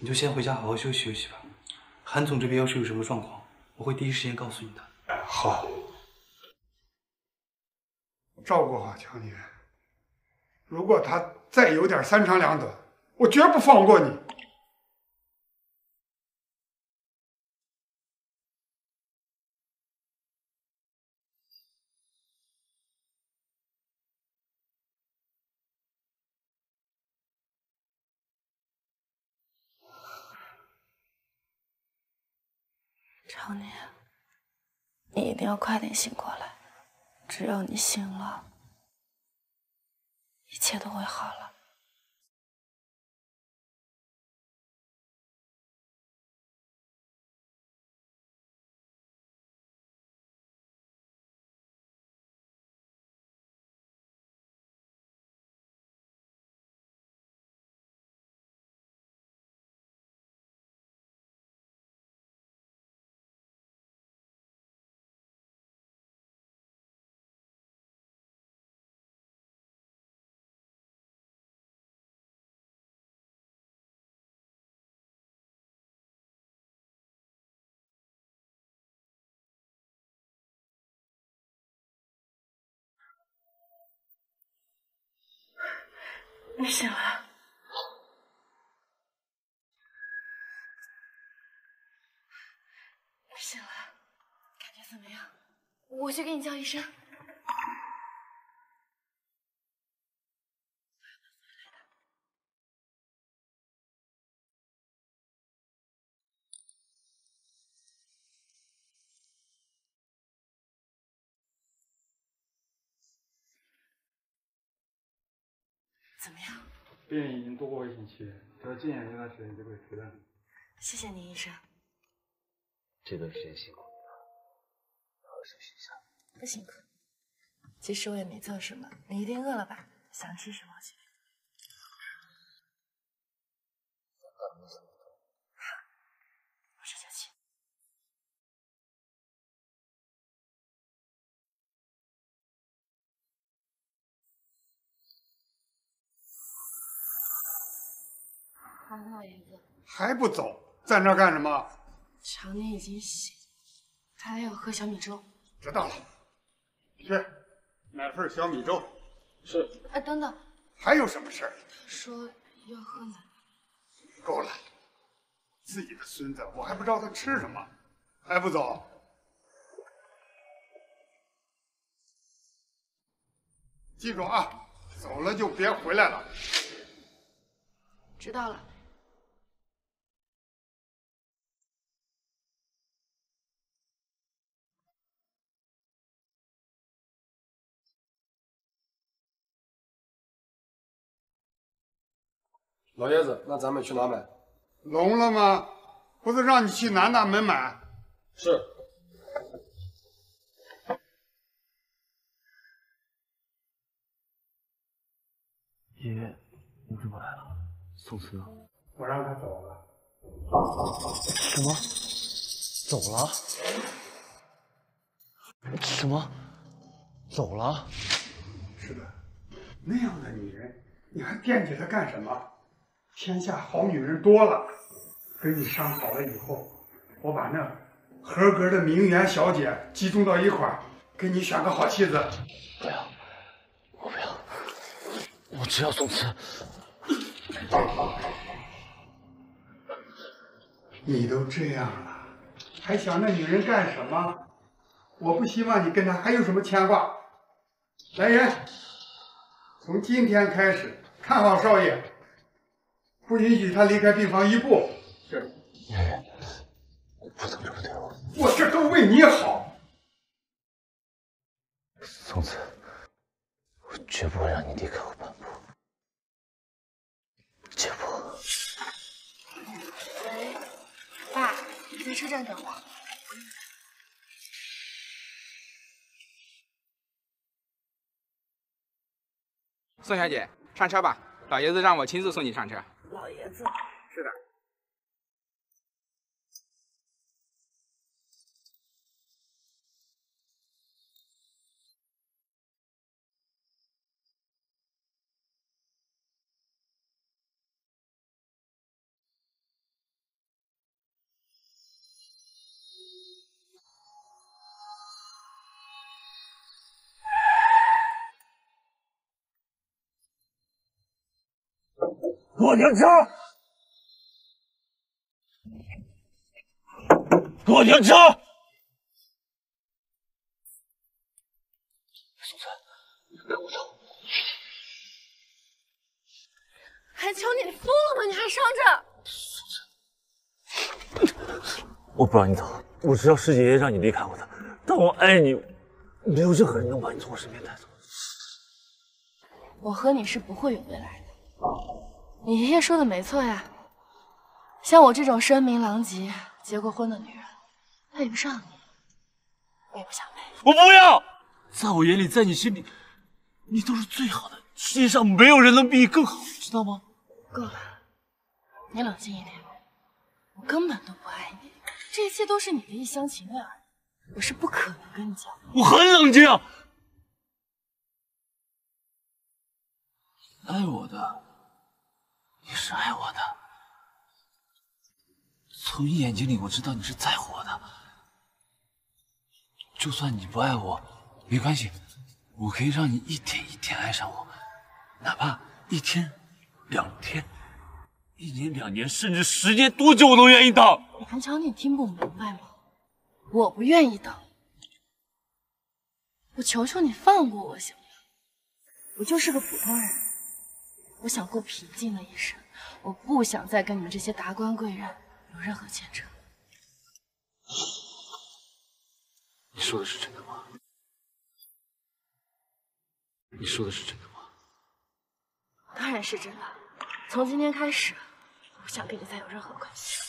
你就先回家好好休息休息吧。韩总这边要是有什么状况，我会第一时间告诉你的。好，照顾好强年。如果她再有点三长两短，我绝不放过你。当年，你一定要快点醒过来。只要你醒了，一切都会好了。你醒了，你醒了，感觉怎么样？我去给你叫医生。怎么样？病人已经度过危险期，只要静养一段时间就会出院。谢谢您，医生。这段时间辛苦你了，好好休息一下。不辛苦。其实我也没做什么，你一定饿了吧？想吃什么去？还不走，在那儿干什么？常年已经醒，他还要喝小米粥。知道了，去买份小米粥。是。哎，等等，还有什么事儿？他说要喝奶。够了，自己的孙子，我还不知道他吃什么，还不走？记住啊，走了就别回来了。知道了。老爷子，那咱们去哪买？聋了吗？不是让你去南大门买？是。爷爷，你怎么来了？宋慈呢？我让他走了。什么？走了？什么？走了？是的，那样的女人，你还惦记她干什么？天下好女人多了，跟你商好了以后，我把那合格的名媛小姐集中到一块儿，给你选个好妻子。不要，我不要，我只要宋慈。你都这样了，还想那女人干什么？我不希望你跟她还有什么牵挂。来人，从今天开始看好少爷。不允许他离开病房一步。是。爷爷，不能这么对我。我这都为你好。宋子，我绝不会让你离开我半步，绝不。喂，爸，你在车站等我。宋小姐，上车吧，老爷子让我亲自送你上车。老爷子，我停车！给我停车！宋子，跟我走。韩乔，你疯了吗？你还伤着！我不让你走，我知道是爷爷让你离开我的，但我爱你，没有任何人能把你从我身边带走。我和你是不会有未来的。你爷爷说的没错呀，像我这种声名狼藉、结过婚的女人，配不上你，我也不想配。我不要，在我眼里，在你心里，你都是最好的，世界上没有人能比你更好，知道吗？够了，你冷静一点，我根本都不爱你，这一切都是你的一厢情愿而已，我是不可能跟你讲。我很冷静，爱我的。你是爱我的，从你眼睛里我知道你是在乎我的。就算你不爱我，没关系，我可以让你一天一天爱上我，哪怕一天、两天、一年、两年，甚至十年，多久我都愿意等。韩乔，你听不明白吗？我不愿意等，我求求你放过我行吗？我就是个普通人，我想过平静的一生。我不想再跟你们这些达官贵人有任何牵扯。你说的是真的吗？你说的是真的吗？当然是真的。从今天开始，我不想跟你再有任何关系。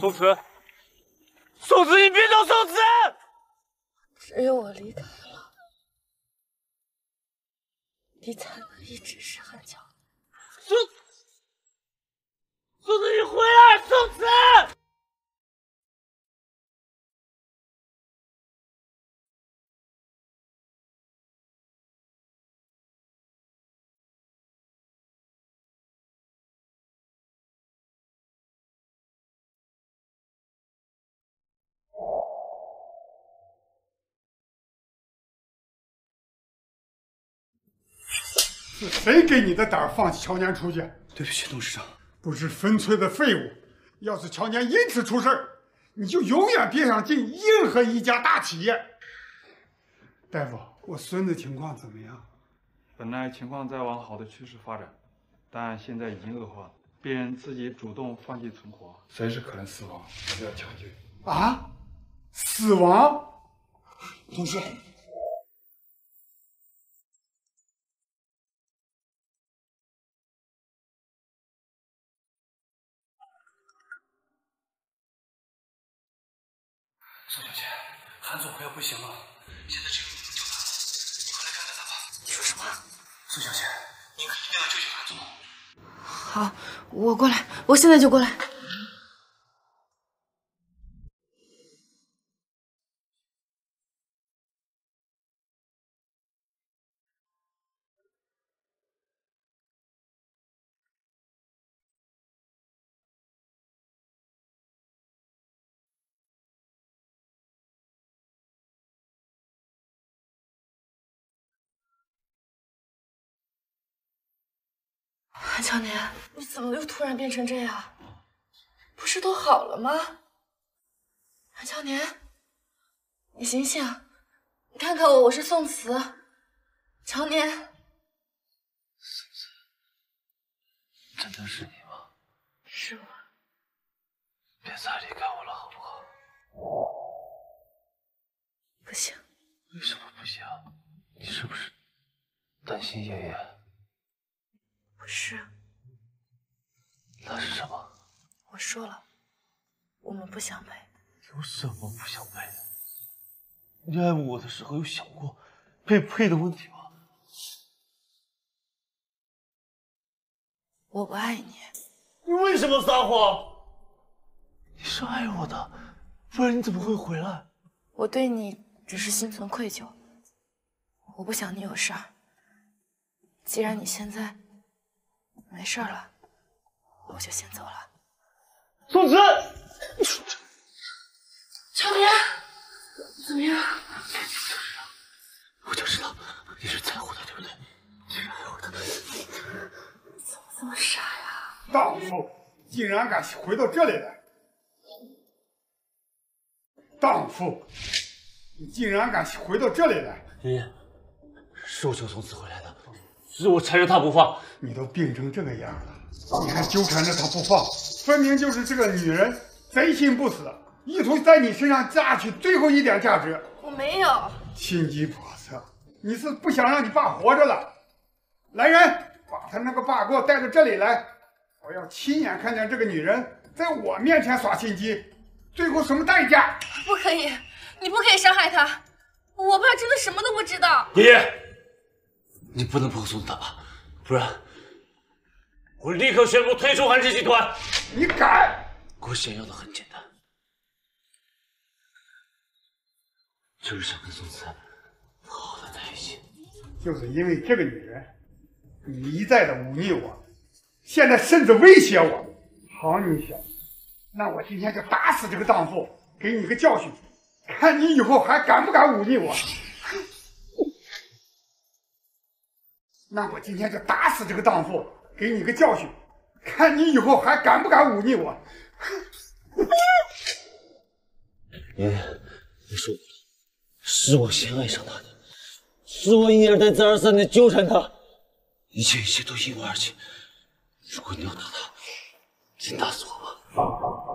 宋慈，宋慈，你别走，宋慈！只有我离开了，你才能一直是韩乔。宋，宋慈，你回来，宋慈！是谁给你的胆儿放弃乔年出去？对不起，董事长，不知分寸的废物。要是乔年因此出事儿，你就永远别想进任何一家大企业。大夫，我孙子情况怎么样？本来情况在往好的趋势发展，但现在已经恶化了。病人自己主动放弃存活，随时可能死亡，需要抢救。啊？死亡？同事，韩总快要不行了，现在只有你能救他了，你快来看看他吧。你说什么？苏小姐，您可一定要救救韩总。好，我过来，我现在就过来。韩乔年，你怎么又突然变成这样？不是都好了吗？韩乔年，你醒醒，你看看我，我是宋慈。乔年，宋慈，真的是你吗？是我。别再离开我了，好不好？不行。为什么不行？你是不是担心爷爷？不是。那是什么？我说了，我们不相配。有什么不相配？你爱我的时候有想过配不配的问题吗？我不爱你。你为什么撒谎？你是爱我的，不然你怎么会回来？我对你只是心存愧疚，我不想你有事儿。既然你现在没事了，我就先走了。宋慈，乔年，怎么样？我就知道你是在乎的，对不对？你是爱我的。怎么这么傻呀？荡妇，竟然敢回到这里来！荡妇，你竟然敢回到这里来！爷爷，是我救宋慈回来的，是我缠着他不放。你都病成这个样了，你还纠缠着他不放，分明就是这个女人贼心不死，意图在你身上榨取最后一点价值。我没有。心机叵测，你是不想让你爸活着了？来人，把他那个爸给我带到这里来，我要亲眼看见这个女人在我面前耍心机，最后什么代价？不可以，你不可以伤害他。我爸真的什么都不知道。爷爷，你不能保送他爸，不然我立刻宣布退出韩氏集团。你敢？我想要的很简单，就是想跟宋慈好好的在一起。就是因为这个女人，你一再的忤逆我，现在甚至威胁我。好你小子，那我今天就打死这个荡妇，给你个教训，看你以后还敢不敢忤逆我。那我今天就打死这个荡妇，给你个教训，看你以后还敢不敢忤逆我。爷爷，你说过了，是我先爱上他的，是我一而再再而三的纠缠他，一切一切都因我而起。如果你要打他，金大锁吗？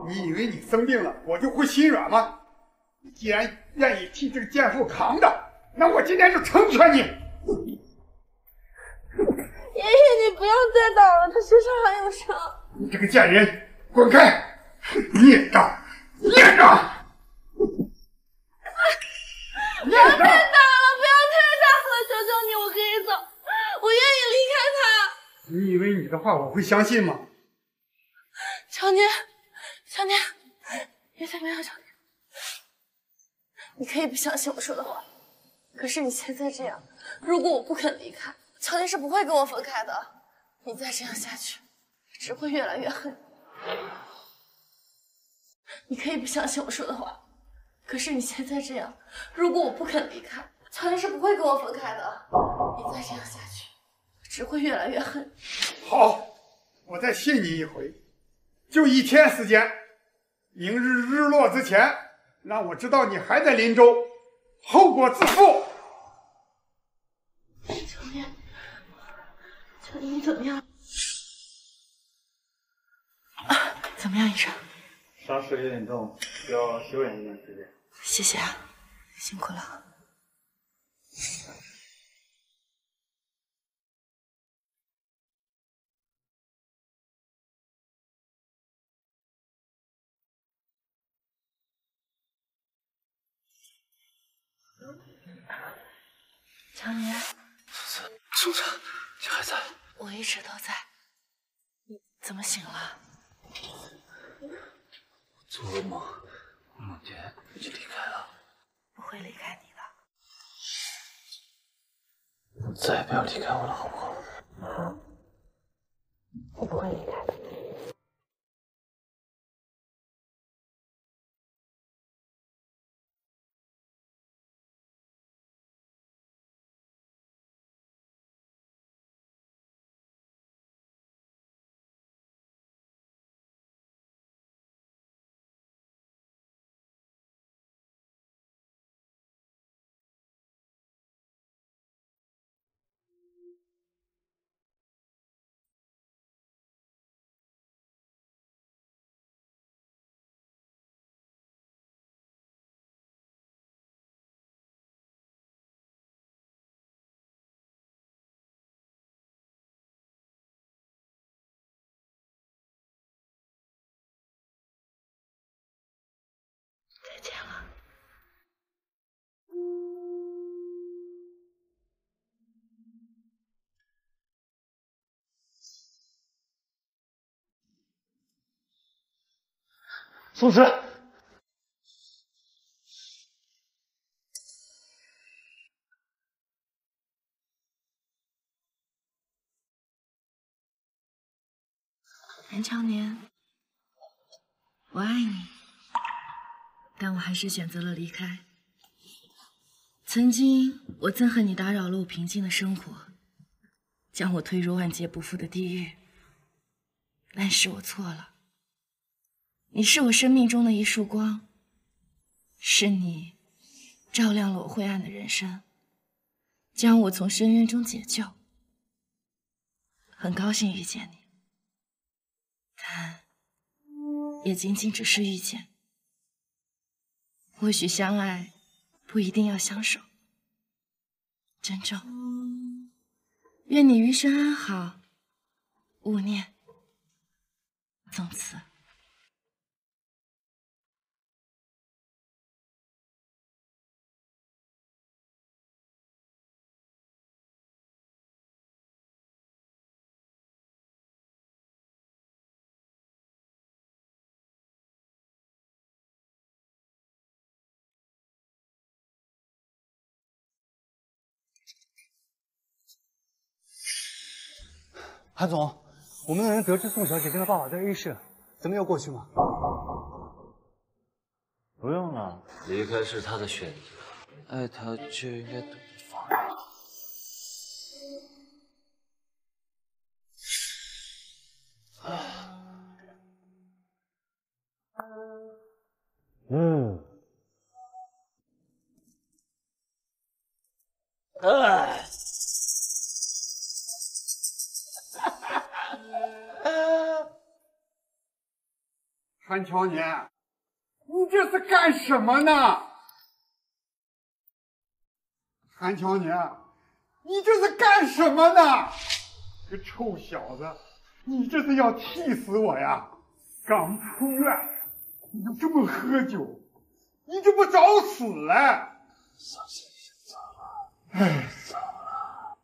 你以为你生病了，我就会心软吗？你既然愿意替这个贱妇扛着，那我今天就成全你。爷爷，你不要再打了，他身上还有伤。你这个贱人，滚开！孽障，孽障！不要再打了，不要再打了，求求你，我可以走，我愿意离开他。你以为你的话我会相信吗？乔年，乔年，别再没有乔年。你可以不相信我说的话，可是你现在这样，如果我不肯离开，乔年是不会跟我分开的。你再这样下去，只会越来越恨你。可以不相信我说的话，可是你现在这样，如果我不肯离开，乔年是不会跟我分开的。你再这样下去，只会越来越恨。好，我再信你一回，就一天时间，明日日落之前，让我知道你还在林州，后果自负。乔年，乔年，你怎么样？啊，怎么样，医生？伤势有点重，需要休养一段时间。谢谢啊，辛苦了。乔年，宋子，你还在？我一直都在。你怎么醒了？做噩梦，梦见你就离开了，不会离开你的。再也不要离开我了，好不好？我不会离开的。宋慈，南乔年，我爱你，但我还是选择了离开。曾经，我憎恨你打扰了我平静的生活，将我推入万劫不复的地狱。但是我错了。你是我生命中的一束光，是你照亮了我灰暗的人生，将我从深渊中解救。很高兴遇见你，但也仅仅只是遇见。或许相爱不一定要相守，珍重。愿你余生安好，勿念。从此。韩总，我们的人得知宋小姐跟她爸爸在 A 市，咱们要过去吗？不用了，离开是他的选择，爱他就应该懂得放任。嗯，哎，韩乔年，你这是干什么呢？韩乔年，你这是干什么呢？这臭小子，你这是要气死我呀！刚出院，你就这么喝酒，你这不找死哎！哎，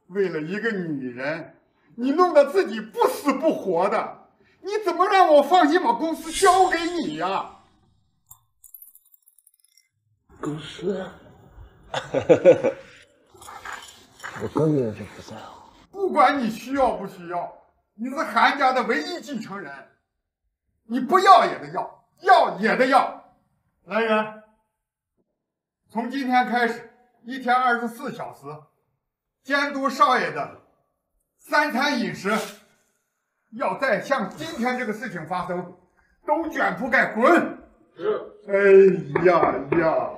为了一个女人，你弄得自己不死不活的，你怎么让我放心把公司交给你呀？公司，我根本就不在乎。不管你需要不需要，你是韩家的唯一继承人，你不要也得要，要也得要。来人，从今天开始，一天二十四小时监督少爷的三餐饮食，要再像今天这个事情发生，都卷铺盖滚！是。哎呀呀！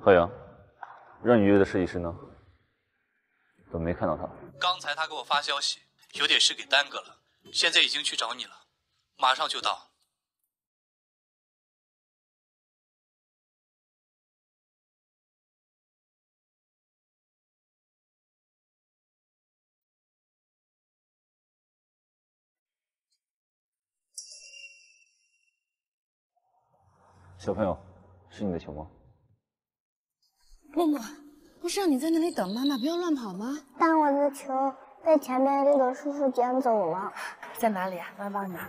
浩洋，让你约的设计师呢？怎么没看到他？刚才他给我发消息，有点事给耽搁了，现在已经去找你了，马上就到。小朋友，是你的球吗？默默，不是让你在那里等妈妈，不要乱跑吗？但我的球被前面那个叔叔捡走了。在哪里啊？妈妈帮你拿。